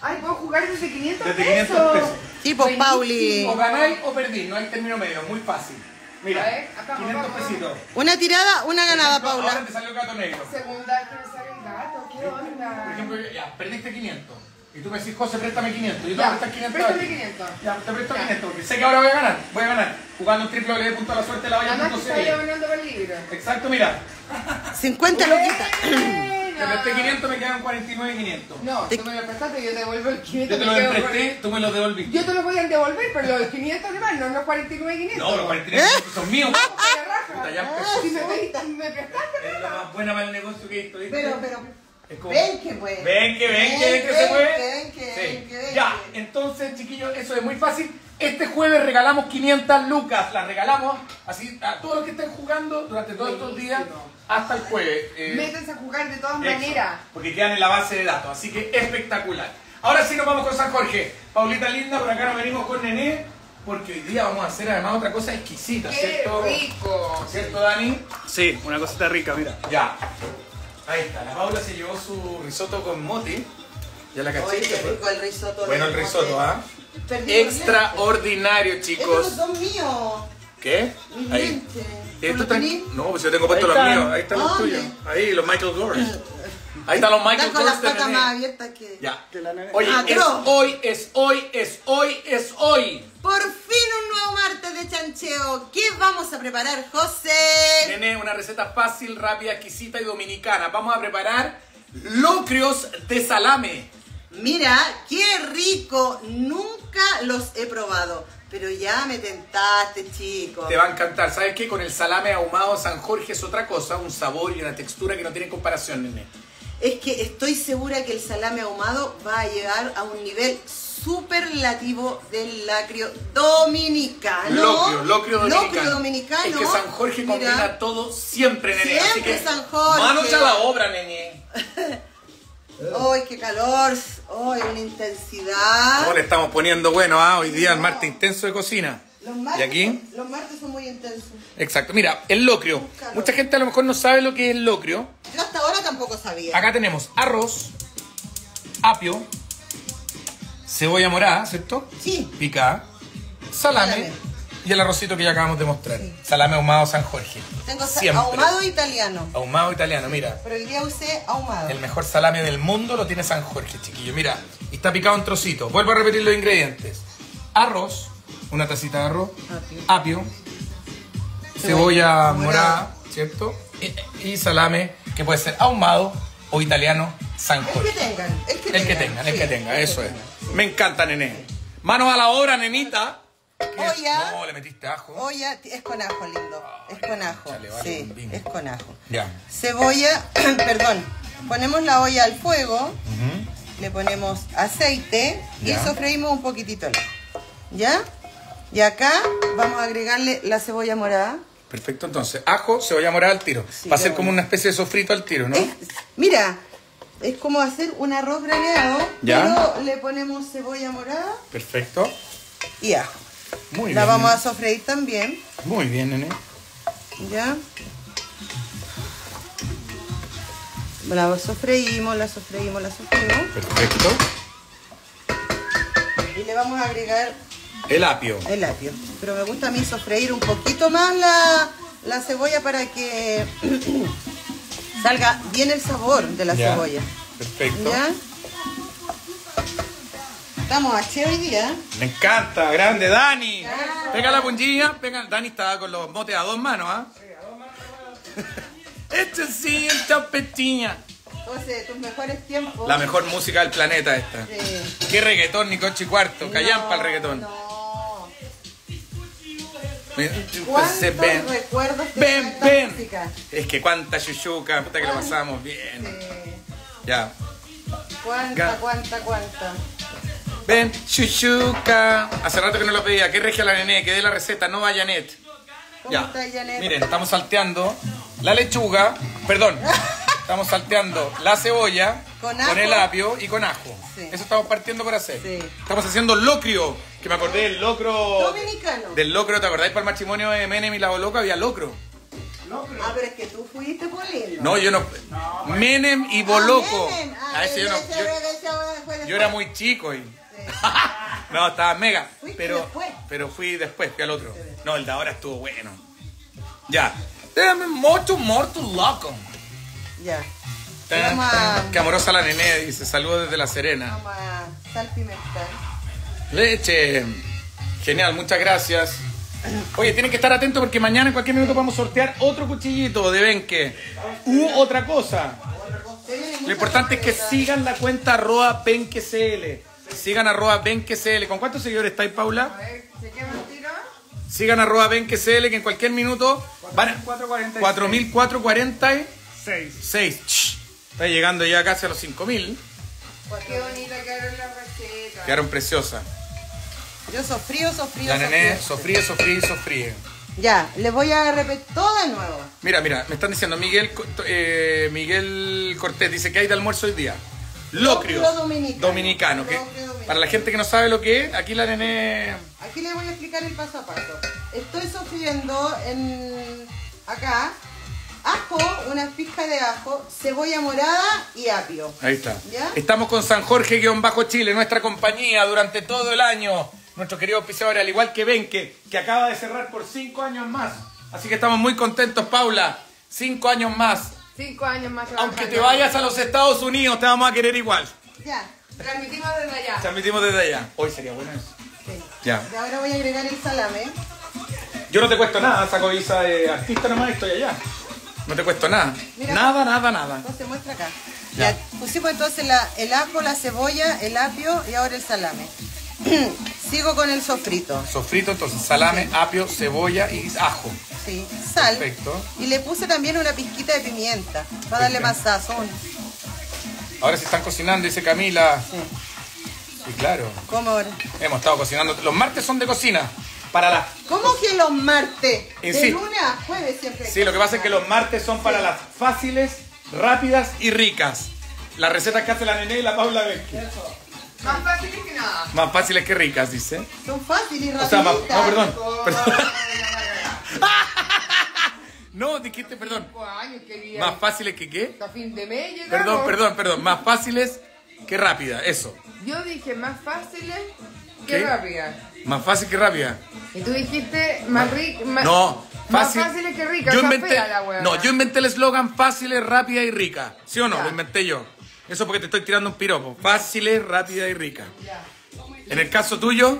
Ay, puedo jugar desde 500 Desde pesos. 500 pesos. Tipo Buenísimo. Pauli. O ganáis o perdís, no hay término medio, muy fácil. Mira, ver, acá, 500 acá, acá. pesitos. Una tirada, una ganada, Por ejemplo, Ahora Paula. te salió el gato negro. Segunda que me sale el gato, ¿qué Por onda? ejemplo, ya, perdiste 500. Y tú me decís, José, préstame 500. Y yo te voy a prestar 500. préstame a ti. 500. Ya, te presto Ya. 500, porque sé que ahora voy a ganar. Voy a ganar. Jugando en www.lasuertelaolla.cl. ganando por libro. Exacto, mira. 50 loquitas. Te presté 500, me quedan 49,500. No, Te- tú me lo prestaste y yo te devuelvo el 500. Yo te con- presté, tú me los devolviste. Yo te los voy a devolver, pero los 500 de más, no los 49 500. No, los 49,500 son míos. Te raja. Puta, ya Ah, empezó. Si me, pediste- me prestaste, Es la más buena para el negocio que he visto, ¿viste? Pero, pero, como- ven que puede. Ven que ven que ven que se Ven, puede. ven que Sí. ven que ven Ya, que- entonces chiquillos, eso es muy fácil. Este jueves regalamos 500 lucas, las regalamos así a todos los que estén jugando durante todos estos días hasta el jueves. Eh, métanse a jugar de todas eso, maneras. Porque quedan en la base de datos, así que espectacular. Ahora sí nos vamos con San Jorge. Paulita linda, por acá nos venimos con Nené, porque hoy día vamos a hacer además otra cosa exquisita, ¡Qué ¿cierto? rico! ¿Cierto, Dani? Sí, una cosita rica, mira. Ya. Ahí está, la Paula se llevó su risotto con moti. Ya la caché. Oye, qué rico el risotto. Bueno, el risotto. ¿ah? Extraordinario, lentes. Estos chicos. son míos. ¿Qué? Mis Ahí. ¿Esto. No, pues yo tengo puestos Ahí los míos. Ahí están los tuyos. Ahí, los Michael Kors. Ahí están los Michael con las patas más abiertas que... Ya. Que la nene- Oye, Ah, es hoy, es hoy, es hoy, es hoy. Por fin un nuevo martes de chancheo. ¿Qué vamos a preparar, José? Nene, una receta fácil, rápida, exquisita y dominicana. Vamos a preparar locrios de salame. Mira, qué rico. Nunca los he probado. Pero ya me tentaste, chicos. Te va a encantar. ¿Sabes qué? Con el salame ahumado San Jorge es otra cosa, un sabor y una textura que no tiene comparación, nene. Es que estoy segura que el salame ahumado va a llegar a un nivel superlativo del lacrio dominicano. Locrio, locrio dominicano. Locrio dominicano. Es que San Jorge Mira, combina todo siempre, nene. Así Siempre que San Jorge. Manos a la obra, nene. ¡Ay, qué calor! ¡Ay, una intensidad! ¿Cómo le estamos poniendo bueno ah? hoy día el martes intenso de cocina? Los martes, ¿Y aquí? Los martes son muy intensos. Exacto. Mira, el locrio. Mucha gente a lo mejor no sabe lo que es el locrio. Yo hasta ahora tampoco sabía. Acá tenemos arroz, apio, cebolla morada, ¿cierto? Sí. Picada, salame, Salame. y el arrocito que ya acabamos de mostrar. Salame ahumado San Jorge. Tengo Siempre. ahumado italiano. Ahumado italiano, mira. Pero hoy día usé ahumado. El mejor salame del mundo lo tiene San Jorge, chiquillo. Mira, y está picado en trocitos. Vuelvo a repetir los ingredientes. Arroz, una tacita de arroz, apio, cebolla morada. morada, ¿cierto? Y, y salame, que puede ser ahumado o italiano San El que tengan. El que El que tengan. tengan, el sí, que tenga, el que eso es. tengan. Me encanta, nené. Manos a la obra, nenita. Olla. No, le metiste ajo. Olla, es con ajo, lindo. Es con ajo. Chale, vale, Sí, es con ajo. Ya. Cebolla, perdón. Ponemos la olla al fuego. Le ponemos aceite y Ya. sofreímos un poquitito el ajo. ¿Ya? Y acá vamos a agregarle la cebolla morada. Perfecto, entonces, ajo, cebolla morada al tiro. Sí, Va a ser como una especie de sofrito al tiro, ¿no? Es- mira, es como hacer un arroz graneado, Ya. pero le ponemos cebolla morada Perfecto. y ajo. Muy la bien. vamos a sofreír también, Muy bien, nene. ¿ya? La sofreímos, la sofreímos, la sofreímos. Perfecto. Y le vamos a agregar El apio. el apio. Pero me gusta a mí sofreír un poquito más la, la cebolla para que salga bien el sabor de la Ya. cebolla. Perfecto. ¿Ya? Estamos a che hoy día. Me encanta, grande, Dani. Pega la puntilla, pega. Dani estaba con los motes a dos manos, ¿ah? Esto sí, esta petiña. Entonces, tus mejores tiempos. La mejor música del planeta esta. Sí. Qué reggaetón, Nicoche Cuarto. Callampa el reggaetón. No. Mira, ¿Cuántos entonces, ven. recuerdos Ven, esta ven. música? Es que cuánta chuchuca, puta que lo pasamos bien. Sí. Ya. ¿Cuánta, cuánta, cuánta? Ven, chuchuca. Hace rato que no lo pedía. ¿Qué regia la nené? Que dé la receta, no va Janet. ¿Cómo Ya. está, Janet? Miren, estamos salteando la lechuga, perdón, estamos salteando la cebolla Con el apio y con ajo. Sí. Eso estamos partiendo por hacer. Sí. Estamos haciendo locrio, que me acordé del locro. Dominicano. Del locro, ¿te acordáis para el matrimonio de Menem y la Boloca? Había locro. Ah, pero es que tú fuiste por lindo. No, yo no. Menem y Boloco. Ah, Menem. Ah, A ese yo no. Yo, era muy chico y. no, estaba mega. Fuiste Pero, después. pero fui después, fui al otro. No, el de ahora estuvo bueno. Ya. Dame mucho, mucho loco. Ya. Vamos a, Qué amorosa la nené, dice. Saludos desde La Serena. vamos a salpimentar. Leche. Genial, muchas gracias. Oye, tienen que estar atentos porque mañana en cualquier minuto vamos a sortear otro cuchillito de Benque. U otra cosa. Lo importante es que sigan la cuenta arroba BenqueCL. Sigan arroba BenqueCL. ¿Con cuántos seguidores estáis, Paula? A ver, ¿se quema el tiro? Sigan arroba BenqueCL que en cualquier minuto van a... 4.446. 4.446. 6. Shh. Está llegando ya casi a los 5.000. Qué bonita quedaron las recetas. Quedaron preciosas. Yo sofrío, sofrío, La nené sofríe, sofríe, sofríe. Ya, les voy a repetir todo de nuevo. Mira, mira, me están diciendo Miguel, eh, Miguel Cortés dice que hay de almuerzo hoy día. Locrio. Locrio dominicano. Dominicano. que Locrio dominicano. para la gente que no sabe lo que es, aquí la nené. Aquí les voy a explicar el paso a paso. Estoy sofriendo en acá ajo, una pizca de ajo, cebolla morada y apio. Ahí está. ¿Ya? Estamos con San Jorge-Chile, nuestra compañía durante todo el año. Nuestro querido auspiciador, al igual que Benque, que acaba de cerrar por cinco años más. Así que estamos muy contentos, Paula. Cinco años más. Cinco años más Aunque te vayas a los Estados Unidos, te vamos a querer igual. Ya. Transmitimos desde allá. Transmitimos desde allá. Hoy sería bueno eso. sí. Ya. Y ahora voy a agregar el salame. Yo no te cuesto nada, saco visa de artista nomás y estoy allá. No te cuesto nada. Mira. Nada, nada, nada. Entonces muestra acá. Ya. Ya. Pusimos entonces la- el ajo, la cebolla, el apio y ahora el salame. Sigo con el sofrito. Sofrito, entonces salame, apio, cebolla y ajo. Sí, sal. Perfecto. Y le puse también una pizquita de pimienta para darle más sazón. Ahora se están cocinando, dice Camila. Sí. Sí, claro. ¿Cómo ahora? Hemos estado cocinando. Los martes son de cocina. Para las. ¿Cómo que los martes? De Insisto. lunes a jueves siempre. Sí, lo que pasa es que los martes son para las fáciles, rápidas y ricas. Las recetas que hace la Nené y la Paula Vecchia. Más fácil que nada. Más fáciles que ricas, dice. Son fáciles y O sea, más- no, perdón. No, dijiste, perdón. Años. Más fáciles que qué? Hasta fin de mes llegamos. Perdón, perdón, perdón. Más fáciles que rápidas, eso. Yo dije más fáciles que rápidas. Más fácil que rápida. Y tú dijiste más rico. No, fácil. Más fáciles que ricas. Yo o sea, inventé, fea la hueá. no, yo inventé el eslogan fáciles, rápida y rica. ¿Sí o no? Ya. Lo inventé yo. Eso porque te estoy tirando un piropo. Fáciles, rápida y rica. Ya. En el caso tuyo.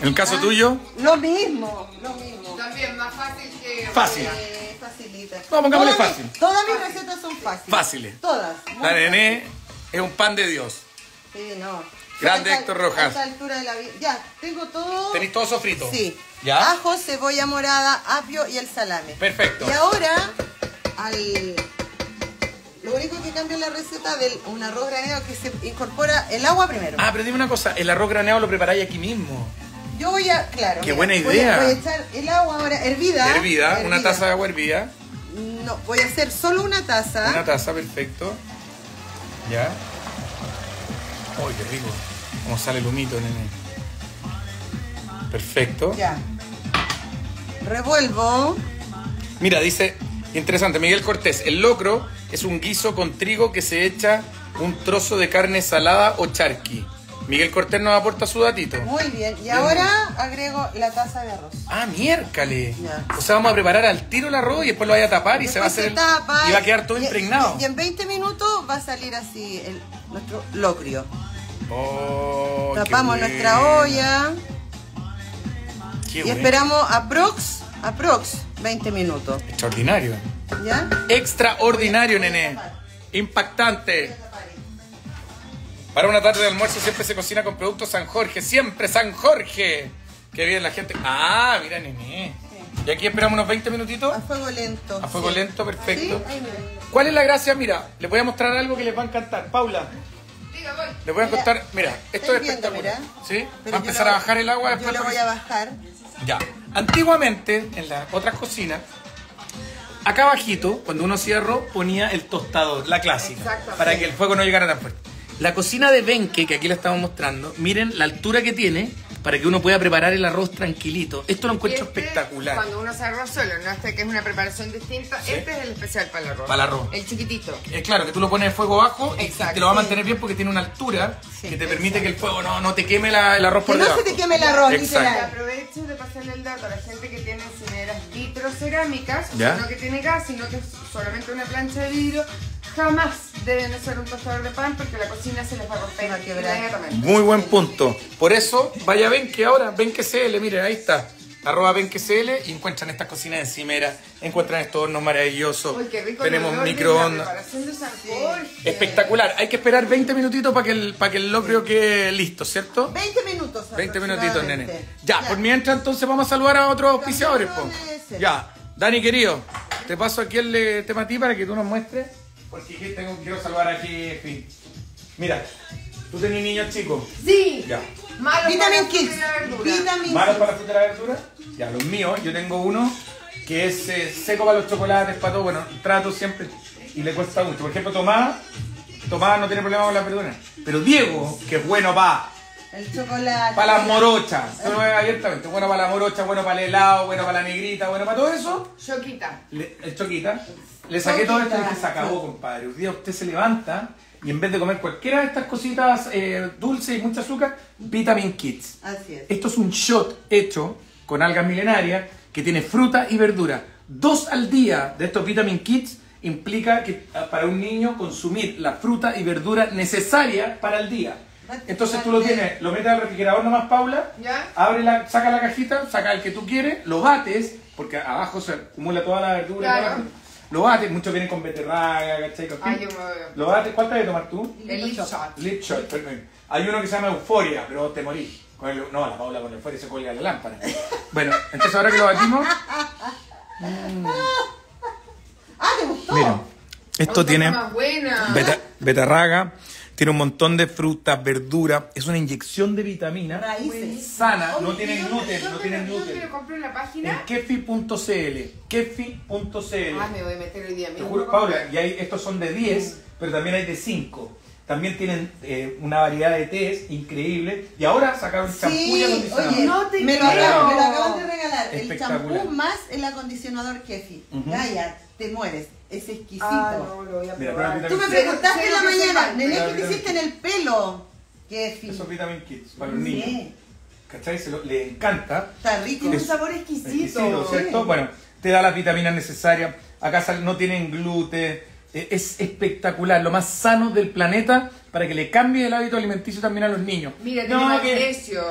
En el caso tuyo. Lo mismo, lo mismo. También más fácil que. Fácil. Eh, facilita. No, pongámosle Todas fácil. Todas mis recetas son fáciles. Fáciles. Todas. La nené es un pan de Dios. Sí, no. Grande esta- Héctor Rojas. A esta altura de la vida. Ya, tengo todo. Tenéis todo sofrito. Sí. ¿Ya? Ajo, cebolla morada, apio y el salame. Perfecto. Y ahora, al... lo único que cambia la receta de un arroz graneado que se incorpora el agua primero. Ah, pero dime una cosa. El arroz graneado lo preparáis aquí mismo. Yo voy a, claro. Qué mira, buena voy a- idea. Voy a, echar el agua ahora hervida. Hervida, una taza de agua hervida. No, voy a hacer solo una taza. Una taza, perfecto. Ya. Uy, qué rico. Cómo sale el humito, nene. Perfecto. Ya. Revuelvo. Mira, dice, interesante, Miguel Cortés, el locro es un guiso con trigo que se echa un trozo de carne salada o charqui. Miguel Cortés nos aporta su datito. Muy bien. Y ahora agrego la taza de arroz. Ah, miércale. O sea, vamos a preparar al tiro el arroz y después lo vaya a tapar y se va a hacer tapa y va a quedar todo y- impregnado. Y, en 20 minutos va a salir así el, nuestro locrio. Oh, Tapamos nuestra olla Qué y bueno. esperamos aprox, aprox 20 minutos. Extraordinario. ¿Ya? Extraordinario, nene. Impactante. Para una tarde de almuerzo siempre se cocina con productos San Jorge. Siempre San Jorge. Qué bien la gente. Ah, mira, nene. Y aquí esperamos unos 20 minutitos. A fuego lento. A fuego sí. lento, perfecto. Sí, ahí mira. ¿Cuál es la gracia? Mira, les voy a mostrar algo que les va a encantar. Paula. Les voy a contar. Mira, esto es viendo, espectacular. mira. ¿Sí? Pero Va a yo empezar a bajar el agua Yo después. le porque- voy a bajar. Ya. Antiguamente, en las otras cocinas, acá abajito, cuando uno arroz, ponía el tostador, la clásica, para que el fuego no llegara tan fuerte. La cocina de Benke, que aquí la estamos mostrando, miren la altura que tiene para que uno pueda preparar el arroz tranquilito. Esto lo encuentro Este, espectacular. Cuando uno hace arroz solo, no este que es una preparación distinta, Sí. este es el especial para el arroz. Para el arroz. El chiquitito. Es claro que tú lo pones en fuego bajo y Exacto. te lo va a Sí. mantener bien porque tiene una altura Sí, que te permite que el fuego no, no te queme la- el arroz Que por no debajo. se te queme el arroz, literal. aprovecho de pasarle el dato a la gente que tiene encimeras vitrocerámicas, o ¿Ya? sea, no que tiene gas, sino que es solamente una plancha de vidrio, jamás deben usar un tostador de pan porque la cocina se les va a romper inmediatamente. Muy buen punto. Por eso, vaya ven que ahora, ven que CL, miren, ahí está. Arroba ven que CL y encuentran estas cocinas de encimera, encuentran estos hornos maravillosos. Uy, qué rico Tenemos olor microondas. de. Espectacular. Hay que esperar 20 minutitos para que el, para que el locrio quede listo, ¿cierto? 20 minutos. 20 minutitos, nene. aproximadamente. Ya, por mientras entonces vamos a saludar a otros auspiciadores. Ya, Dani querido, te paso aquí el eh, tema a ti para que tú nos muestres. Porque tengo, quiero saludar aquí, en fin. Mira, tú tenés niños chicos. Sí. Ya. Malo Vitamin Kids. Vitamin ¿Malos para la fruta y la verdura? Ya, los míos, yo tengo uno que es eh, seco para los chocolates, para todo, bueno, trato siempre y le cuesta mucho. Por ejemplo, Tomás, Tomás no tiene problema con la verdura. Pero Diego, que es bueno para El chocolate. para las morochas, digo abiertamente, bueno para la morocha, bueno para el helado, bueno para la negrita, bueno para todo eso, Choquita. le- el choquita, le saqué todo esto y dije, se acabó, compadre. Un día usted se levanta y en vez de comer cualquiera de estas cositas eh, dulces y mucho azúcar, Vitamin Kids. Así es. Esto es un shot hecho con algas milenarias que tiene fruta y verdura. Dos al día de estos Vitamin Kits implica que ah, para un niño consumir la fruta y verdura necesaria para el día. Entonces tú lo tienes, lo metes al refrigerador nomás, Paula, ¿Ya? abre la, saca la cajita, saca el que tú quieres, lo bates, porque abajo se acumula toda la verdura. y Claro. todo. Lo bate, muchos vienen con beterraga, ¿cachai? Con- Ay, yo me- Lo bate, ¿cuál te vas a tomar tú? El lip shot. Lip shot, perfecto. Hay uno que se llama Euforia, pero te morís. Con el- no, la Paula con Euforia se cuelga la lámpara. Bueno, entonces ahora que lo batimos, Ah, ¿te gustó? mira, esto tiene más buena. beta- beterraga, tiene un montón de frutas, verduras, es una inyección de vitamina Raíces. sana, no tiene ¿y dónde- gluten, no tiene ¿Dónde gluten. lo compré en la En página? kefi.cl, kefi.cl. Ah, me voy a meter hoy día Te juro, Paula, y hay, estos son de 10, pero también hay de 5. También tienen eh, una variedad de tés increíble. Y ahora sacaron champú y acondicionador. oye, No te me, lo creo. me lo acaban de regalar. El champú más el acondicionador Kefi. Ujú. Gaya, te mueres. Es exquisito. Ah, no, lo voy a Mira, probar. pero Tú me preguntaste en la mañana, Claro, ¿qué te hiciste en el pelo? Kefi. Esos Vitamin Kids para los niños. Sí, ¿Cachai? Se lo- le encanta. está rico. Tiene un Es- sabor exquisito. Exquisito, ¿cierto? Bueno, te da las vitaminas necesarias. Acá sal- no tienen gluten. Eh, Es espectacular, lo más sano del planeta para que le cambie el hábito alimenticio también a los niños. Mira, tiene no, que magnesio.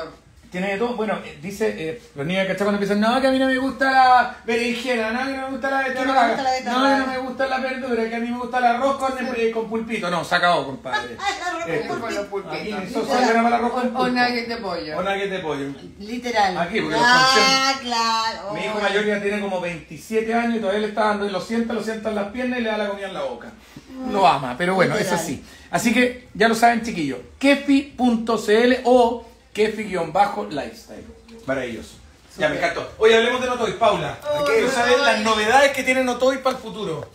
Tiene de todo. Bueno, eh, dice, eh, los niños ¿cachai? cuando empiezan, no, que a mí no me gusta la berenjena, no, que no me gusta la beterraga, no, que no me gusta la verdura, que a mí me gusta el arroz con, eh, con pulpito. No, se acabó, compadre. Eh, Con los Aquí, se llama el arroz con O pulpo. nuggets de pollo. O nuggets de pollo. Literal. Aquí, porque los Ah, claro. Mi hijo Ay. mayor ya tiene como 27 años y todavía le está dando y lo sienta, lo sienta en las piernas y le da la comida en la boca. Lo ama, pero bueno, es Literal. así. Así que ya lo saben, chiquillos. Kefi.cl o kefi-lifestyle. Maravilloso. Ya me encantó. Oye, hablemos de Notoy, Paula. Oh, Quiero saber las novedades que tiene Notoy para el futuro.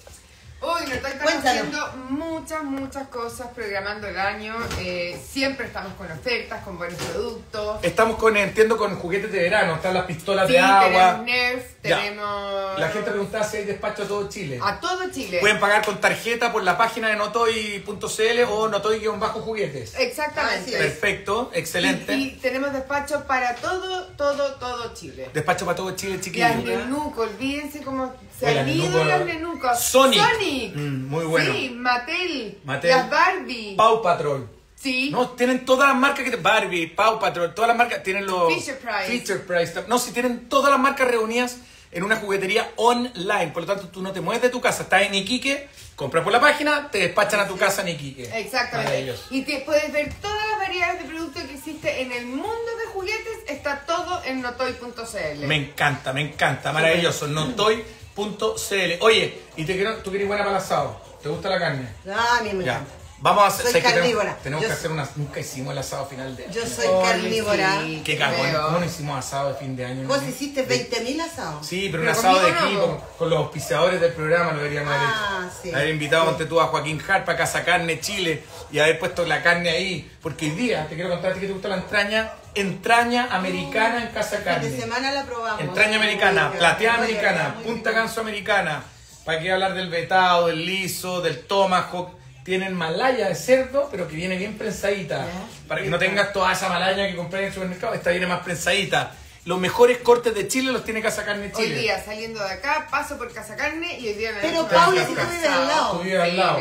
Hoy nos están Cuéntanos. haciendo muchas, muchas cosas programando el año. Eh, siempre estamos con ofertas, con buenos productos. Estamos con, entiendo, con juguetes de verano. Están las pistolas Sí, de agua. tenemos Nerf, Ya. tenemos... La gente preguntaba si hay despacho a todo Chile. A todo Chile. Pueden pagar con tarjeta por la página de notoy.cl o notoy-juguetes. Exactamente. Perfecto, excelente. Y, y tenemos despacho para todo, todo, todo Chile. Despacho para todo Chile, Las chiquillos. nenucos, olvídense cómo Oye, las nenucos. Sonic. Sonic. Mm, muy bueno. Sí, Mattel. Mattel. Las Barbie. Paw Patrol. sí. No, tienen todas las marcas que te... Barbie, Paw Patrol, todas las marcas tienen los... Fisher Price. Fisher Price. No, si tienen todas las marcas reunidas en una juguetería online. Por lo tanto, tú no te mueves de tu casa. Estás en Iquique, compras por la página, te despachan a tu casa en Iquique. Exactamente. Maravilloso. Y te puedes ver todas las variedades de productos que existe en el mundo de juguetes. Está todo en notoy.cl. Me encanta, me encanta, maravilloso. Notoy.cl. Oye, y te quiero, tú quieres buena para el asado. ¿Te gusta la carne? Ah, a mí me encanta. Vamos a hacer. Soy carnívora. Tenemos Yo que soy- hacer una. Nunca hicimos el asado final de año. Yo soy Oye, carnívora. sí. Qué cagón. Pero- ¿Cómo no hicimos asado de fin de año? Vos hiciste 20.000 asados. Sí, pero un asado de no, equipo, po. con los auspiciadores del programa lo deberíamos haber Ah, hecho. sí. Haber invitado Sí. ante tú a Joaquín Harpa, Casa Carne Chile, y haber puesto la carne ahí. Porque hoy día, te quiero contar a ti que te gusta la entraña, entraña americana en Casa Carne. de semana la probamos. Entraña americana, rica, plateada americana, punta ganso americana. ¿Para qué hablar del vetado, del liso, del tomahawk? Tienen malaya de cerdo, pero que viene bien prensadita. Para que no tengas toda esa malaya que compré en el supermercado, esta viene más prensadita. Los mejores cortes de Chile los tiene Casa Carne Hoy Chile. día saliendo de acá, paso por Casa Carne y hoy día me Pero voy a Paula, si tú vives al lado. Tú vives al lado.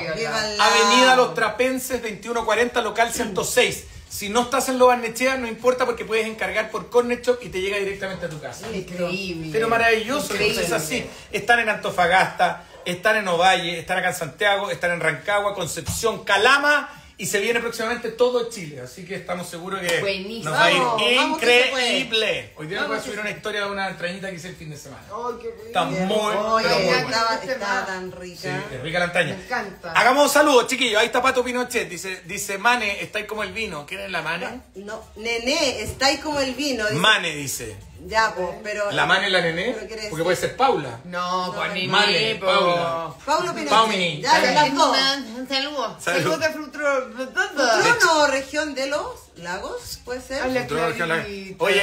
Avenida Los Trapenses 2140, local 106. Si no estás en Lo Barnechea, no importa porque puedes encargar por Corner Shop y te llega directamente a tu casa. Increíble. Pero maravilloso, Increíble. entonces así. Están en Antofagasta, están en Ovalle, están acá en Santiago, están en Rancagua, Concepción, Calama y se viene próximamente todo Chile. Así que estamos seguros que Buenísimo. nos va a ir Vamos, vamos que se puede. increíble. Hoy día les voy a Vamos subir una historia de una entrañita que hice el fin de semana. Ay, qué rico. Está muy, Oye, pero muy buena. estaba, estaba más. tan Sí, rica. es rica la entraña. Me encanta. Hagamos un saludo, chiquillos. Ahí está Pato Pinochet. Dice, dice Mane, estáis como el vino. ¿Quién es la Mane? No, nené, está ahí como el vino. dice. Mane dice. Ya, pues, pero. ¿La Mane es la nené? Porque puede ser Paula. No, pues ni Mane. Paula. Paulo Pinochet. Paumini. Ya, ya, las dos. Un saludo. Salud. Saludos de Frutro. Trono, región de los lagos, puede ser. Oye,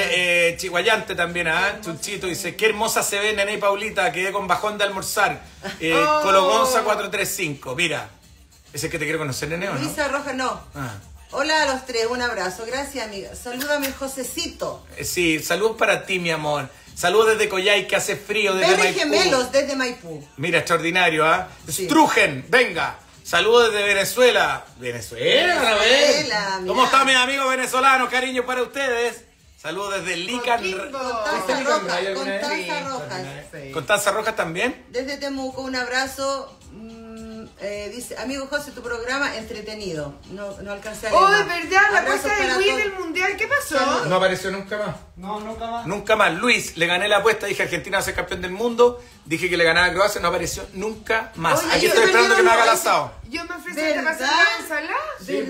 eh, Chihuayante también, ¿ah? Chuchito dice, qué hermosa se ve Nene y Paulita, quedé con bajón de almorzar. Eh, Oh. Cologonza 435, mira. ¿Ese es que te quiero conocer, Nene, o no? Luisa Roja, no. Ah. Hola a los tres, un abrazo. Gracias, amiga. Salúdame, Josecito. Eh, Sí, saludos para ti, mi amor. Saludos desde Coyay, que hace frío desde Berry Maipú. Gemelos desde Maipú. Mira, extraordinario, ¿ah? Sí. Strugen, venga. Saludos desde Venezuela. Venezuela, a ver. Venezuela, ¿Cómo mira. están mis amigos venezolanos? Cariño para ustedes. Saludos desde Lican. Coquimbo. Constanza ¿Fuiste Rojas, Lican alguna vez? Constanza Sí. Rojas. Sí. ¿Constanza Rojas también? Desde Temuco, un abrazo. Eh, dice, amigo José, tu programa entretenido. No, no alcancé a leer Oh, es verdad, la apuesta de todos. del Mundial, ¿qué pasó? No apareció nunca más. No, nunca más. Nunca más. Luis, le gané la apuesta, dije Argentina va a ser campeón del mundo, dije que le ganaba a Croacia, no apareció nunca más. Oye, Aquí estoy esperando que me haga el asado. Yo me ofrecí a pasar la ensalada. Sí.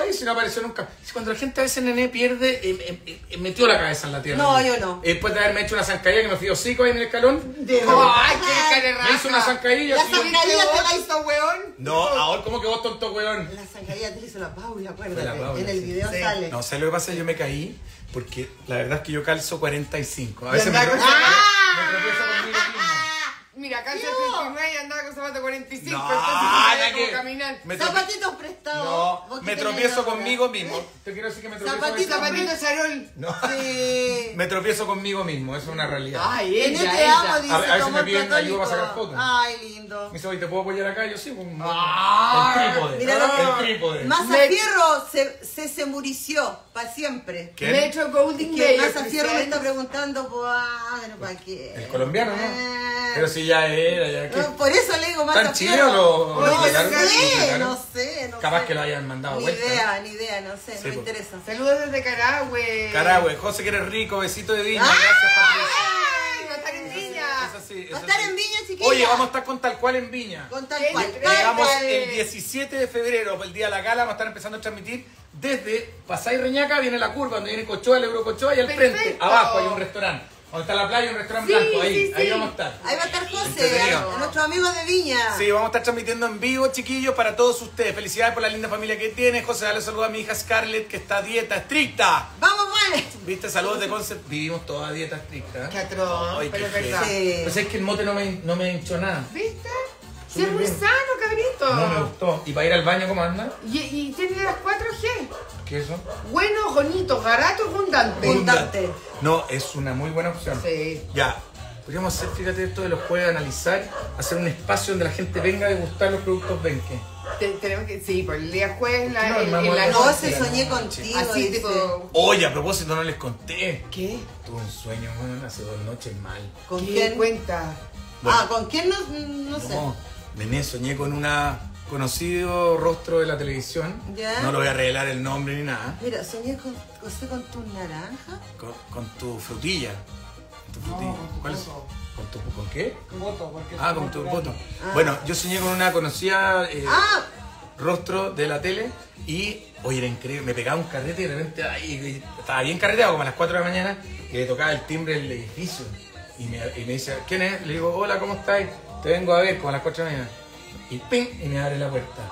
Ay, si no apareció nunca. Si Cuando la gente a veces nené pierde, eh, eh, eh, metió la cabeza en la tierra. No, yo no. Eh, Después de haberme hecho una zancadilla que me fui hocico ahí en el escalón. De Ay, qué cara Me hizo una zancadilla. La zancadilla te la hizo, weón? No, ahora como que vos tonto weón. La zancadilla te la hizo la Paula, acuérdate. La Paula, en el sí. video Sí. sale. No, ¿sabes lo que pasa? Yo me caí porque la verdad es que yo calzo 45. A veces me, con- me conmigo mismo. Mira, acá el Yo. 39 y andaba con zapato 45, No, entonces no que- caminar. me trope- Zapatitos prestados. No, que me tropiezo conmigo mismo. Te quiero decir que me tropiezo Zapatito, Zapatito charol. No. Sí. Me tropiezo conmigo mismo, eso es una realidad. Ay, En ella, este amo, ella. dice, A- a veces me piden ayuda para sacar fotos. Ay, lindo. Me dice, oye, ¿te puedo apoyar acá? Yo sí, pues, Ah, el trípode. mira lo que- el trípode. Massa Me- Fierro se, se, se murició para siempre. ¿Qué? Metro Golden Que Gate. Massa Fierro me está preguntando, pues, ah, pero ¿para qué? El colombiano, ¿no? Pero si ya era, ya que... no, por eso le digo Massa ¿Tan Fierro. o No? ¿Lo sé, no sé, no Capaz sé. que lo hayan mandado Ni vuelta. idea, ni idea, no sé, Sí, no me interesa. Saludos desde Carahue. Carahue, José que eres rico, besito de Viña, gracias Patricia. Ay, va a estar en Es Viña. Va a estar en Viña, chiquilla. Oye, vamos a estar con tal cual en Viña. Con tal cual. Llegamos el 17 de febrero, el día de la gala, vamos a estar empezando a transmitir desde Pasay Reñaca, viene la curva, donde viene Cochoa, el Eurocochoa, y al Perfecto. frente, abajo hay un restaurante. Donde está la playa, un restaurante Sí, blanco, ahí, sí, ahí vamos a estar. Ahí va a estar José, Entretenido. nuestro amigo de Viña. Sí, vamos a estar transmitiendo en vivo, chiquillos, para todos ustedes. Felicidades por la linda familia que tiene. José, dale saludos a mi hija Scarlett, que está a dieta estricta. Vamos, vale. ¿Viste? Saludos de Concept. Vivimos toda dieta estricta. Qué atroz, Ay, pero qué es verdad. Pues es que el mote no me, no me hinchó nada. ¿Viste? Súper es muy bien. sano, cabrito. No me gustó. ¿Y para ir al baño cómo anda? Y, y tiene las 4G. ¿Qué es eso? Bueno, bonito, barato, abundante. Abundante. No, es una muy buena opción. Sí. Ya. Podríamos hacer, fíjate, esto de los jueves, analizar, hacer un espacio donde la gente venga a degustar los productos Benque. Te- tenemos que, sí, por el día jueves la, No, en, la no, No, noche. se soñé contigo. Así dice. tipo. Oye, a propósito, no les conté. ¿Qué? Tuve un sueño, bueno, hace dos noches mal. ¿Con ¿Qué quién? cuenta? Bueno. Ah, ¿con quién? No, no sé. No, Nené, soñé con una conocido rostro de la televisión. Ya. No lo voy a revelar el nombre ni nada. Mira, soñé con, con tu naranja. Con, con tu frutilla. Tu frutilla. ¿Cuál es? ¿Con, tu, ¿Con qué? Voto, porque Ah, con tu voto. Bueno, yo soñé con una conocida eh, Ah, rostro de la tele y, oye, era increíble. Me pegaba un carrete y de repente ay, estaba bien carreteado, como a las 4 de la mañana, y le tocaba el timbre del edificio. Y me, y me dice, ¿quién es? Le digo, hola, ¿cómo estáis? Te vengo a ver, como a las 4 de la mañana. Y ¡ping! Y me abre la puerta.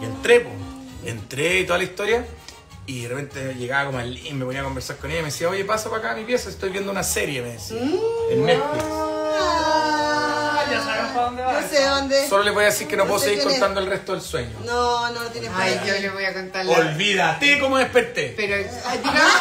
Y entré, pues. Entré y toda la historia. Y de repente llegaba como al y me ponía a conversar con ella y me decía, oye, pasa para acá a mi pieza, estoy viendo una serie, me decía. En Netflix. Ah, ya sabemos para dónde va. no sé dónde. Solo le voy a decir que no, No puedo seguir es. contando el resto del sueño. No, no lo tienes para Ay, ahí. yo le voy a contar la. Olvídate cómo desperté. Pero, ay, digamos,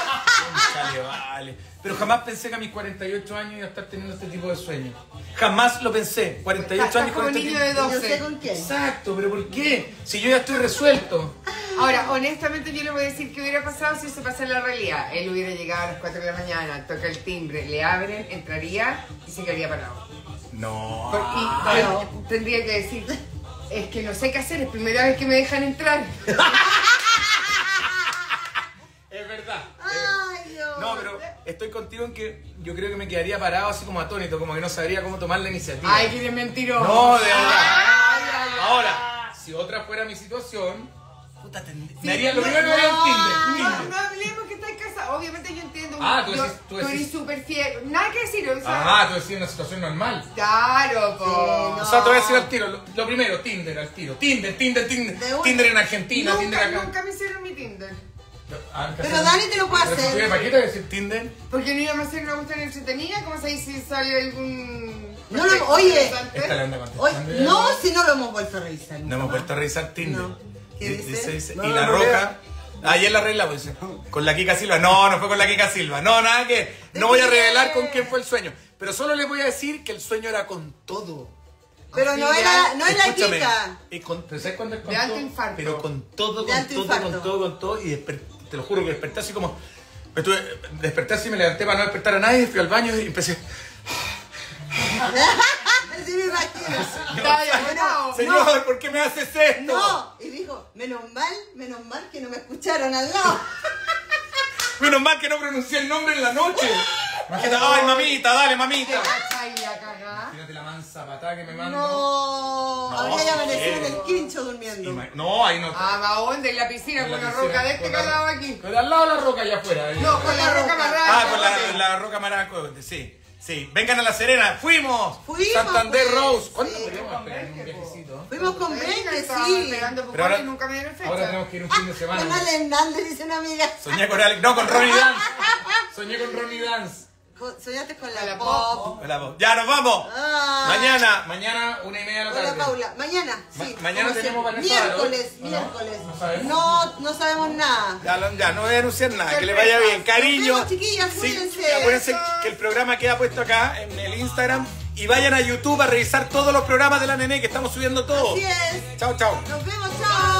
Vale, vale. Pero jamás pensé que a mis 48 años iba a estar teniendo este tipo de sueños. Jamás lo pensé. 48 estás años como con este niño tipo- de Y no sé 12. con quién. Exacto, pero ¿por qué? Si yo ya estoy resuelto. Ahora, honestamente, yo le voy a decir qué hubiera pasado si eso pasa en la realidad. Él hubiera llegado a las 4 de la mañana, toca el timbre, le abren, entraría y se quedaría parado. No. Por- y ten- tendría que decir, es que no sé qué hacer, es primera vez que me dejan entrar. Es verdad. Ay, Dios. No, pero estoy contigo en que yo creo que me quedaría parado así como atónito, como que no sabría cómo tomar la iniciativa. Ay, que eres mentiroso. No, de verdad. Ay, ay, ay. Ahora, si otra fuera mi situación, puta, tend- Sí, me haría lo no, primero era el no, Tinder. No, Tinder. no hablemos que estás casado. Obviamente yo entiendo. Ah, tú yo- decís- tú decís- eres súper fiel. Nada que decir, o sea. Ah, tú decías una situación normal. Claro, po. Sí, O sea, te voy a decir al tiro. Lo, lo primero, Tinder al tiro. Tinder, Tinder, Tinder. Tinder en Argentina, Tinder Nunca, acá. nunca me hicieron mi Tinder. Ah, ¿qué Pero? Dani te lo puede Pero hacer. ¿Para qué te voy a decir Tinder? Porque no íbamos a hacer una cuestión entretenida. ¿Cómo sabéis si sale algún. No lo- oye. no, si no lo hemos vuelto a revisar. No hemos vuelto a revisar Tinder. No. ¿Qué Di- dice? y la roca. Ayer la regla, pues, con la Kika Silva. No, no fue con la Kika Silva. No, nada que. No voy a revelar con quién fue el sueño. Pero solo les voy a decir que el sueño era con todo. Pero no era, no es la Kika. y con, pero ¿sabes cuándo es con De alto todo? infarto. Pero con todo, con todo, con todo, con todo. Y desper- te lo juro que desperté así como. Estuve, desperté así, me levanté para no despertar a nadie, fui al baño y empecé. Así me imagino. Ya bueno. Señor, ¿por qué me haces esto? No, y dijo, menos mal, menos mal que no me escucharon al lado. Menos mal que no pronuncié el nombre en la noche. Imagínate, ay, mamita, dale, mamita. Ay, la cagá. Fíjate la mansa patada que me mando. No, había ya amanecido en el quincho durmiendo. Ima- No, ahí no. Ah, ¿a dónde? En la piscina, con la roca de este calado aquí. Con al lado de la roca allá afuera. ahí. No, con la roca amarrada. Ah, con la, la roca maraco, sí. Sí, vengan a La Serena, fuimos. Fuimos, Santander pues, Rose. ¿Cuánto sí. podríamos un viajecito? Fuimos con estaba sí. esperando por Pero ahora- y nunca me dieron fecha. Ahora tenemos que ir un fin de semana. Con Ale Hernández, dice una amiga. Soñé con Alex, no, con Ronnie Dance. Soñé con Ronnie Dance. Soñaste con la, pop. Hola. Ya nos vamos. Ah. Mañana, mañana, una y media de la Hola tarde. Paula, mañana, Ma- sí. mañana tenemos ¿no? Miércoles, ¿O no? miércoles. No sabemos. No, no sabemos nada. Ya, lo- ya, no voy a anunciar nada, que le Sorpresa. vaya bien. Cariño. Vemos, chiquillas, Sí, cuídense. acuérdense que el programa queda puesto acá en el Instagram. Y vayan a YouTube a revisar todos los programas de la nene que estamos subiendo todo. Así es. Chao, chao. Nos vemos, chao.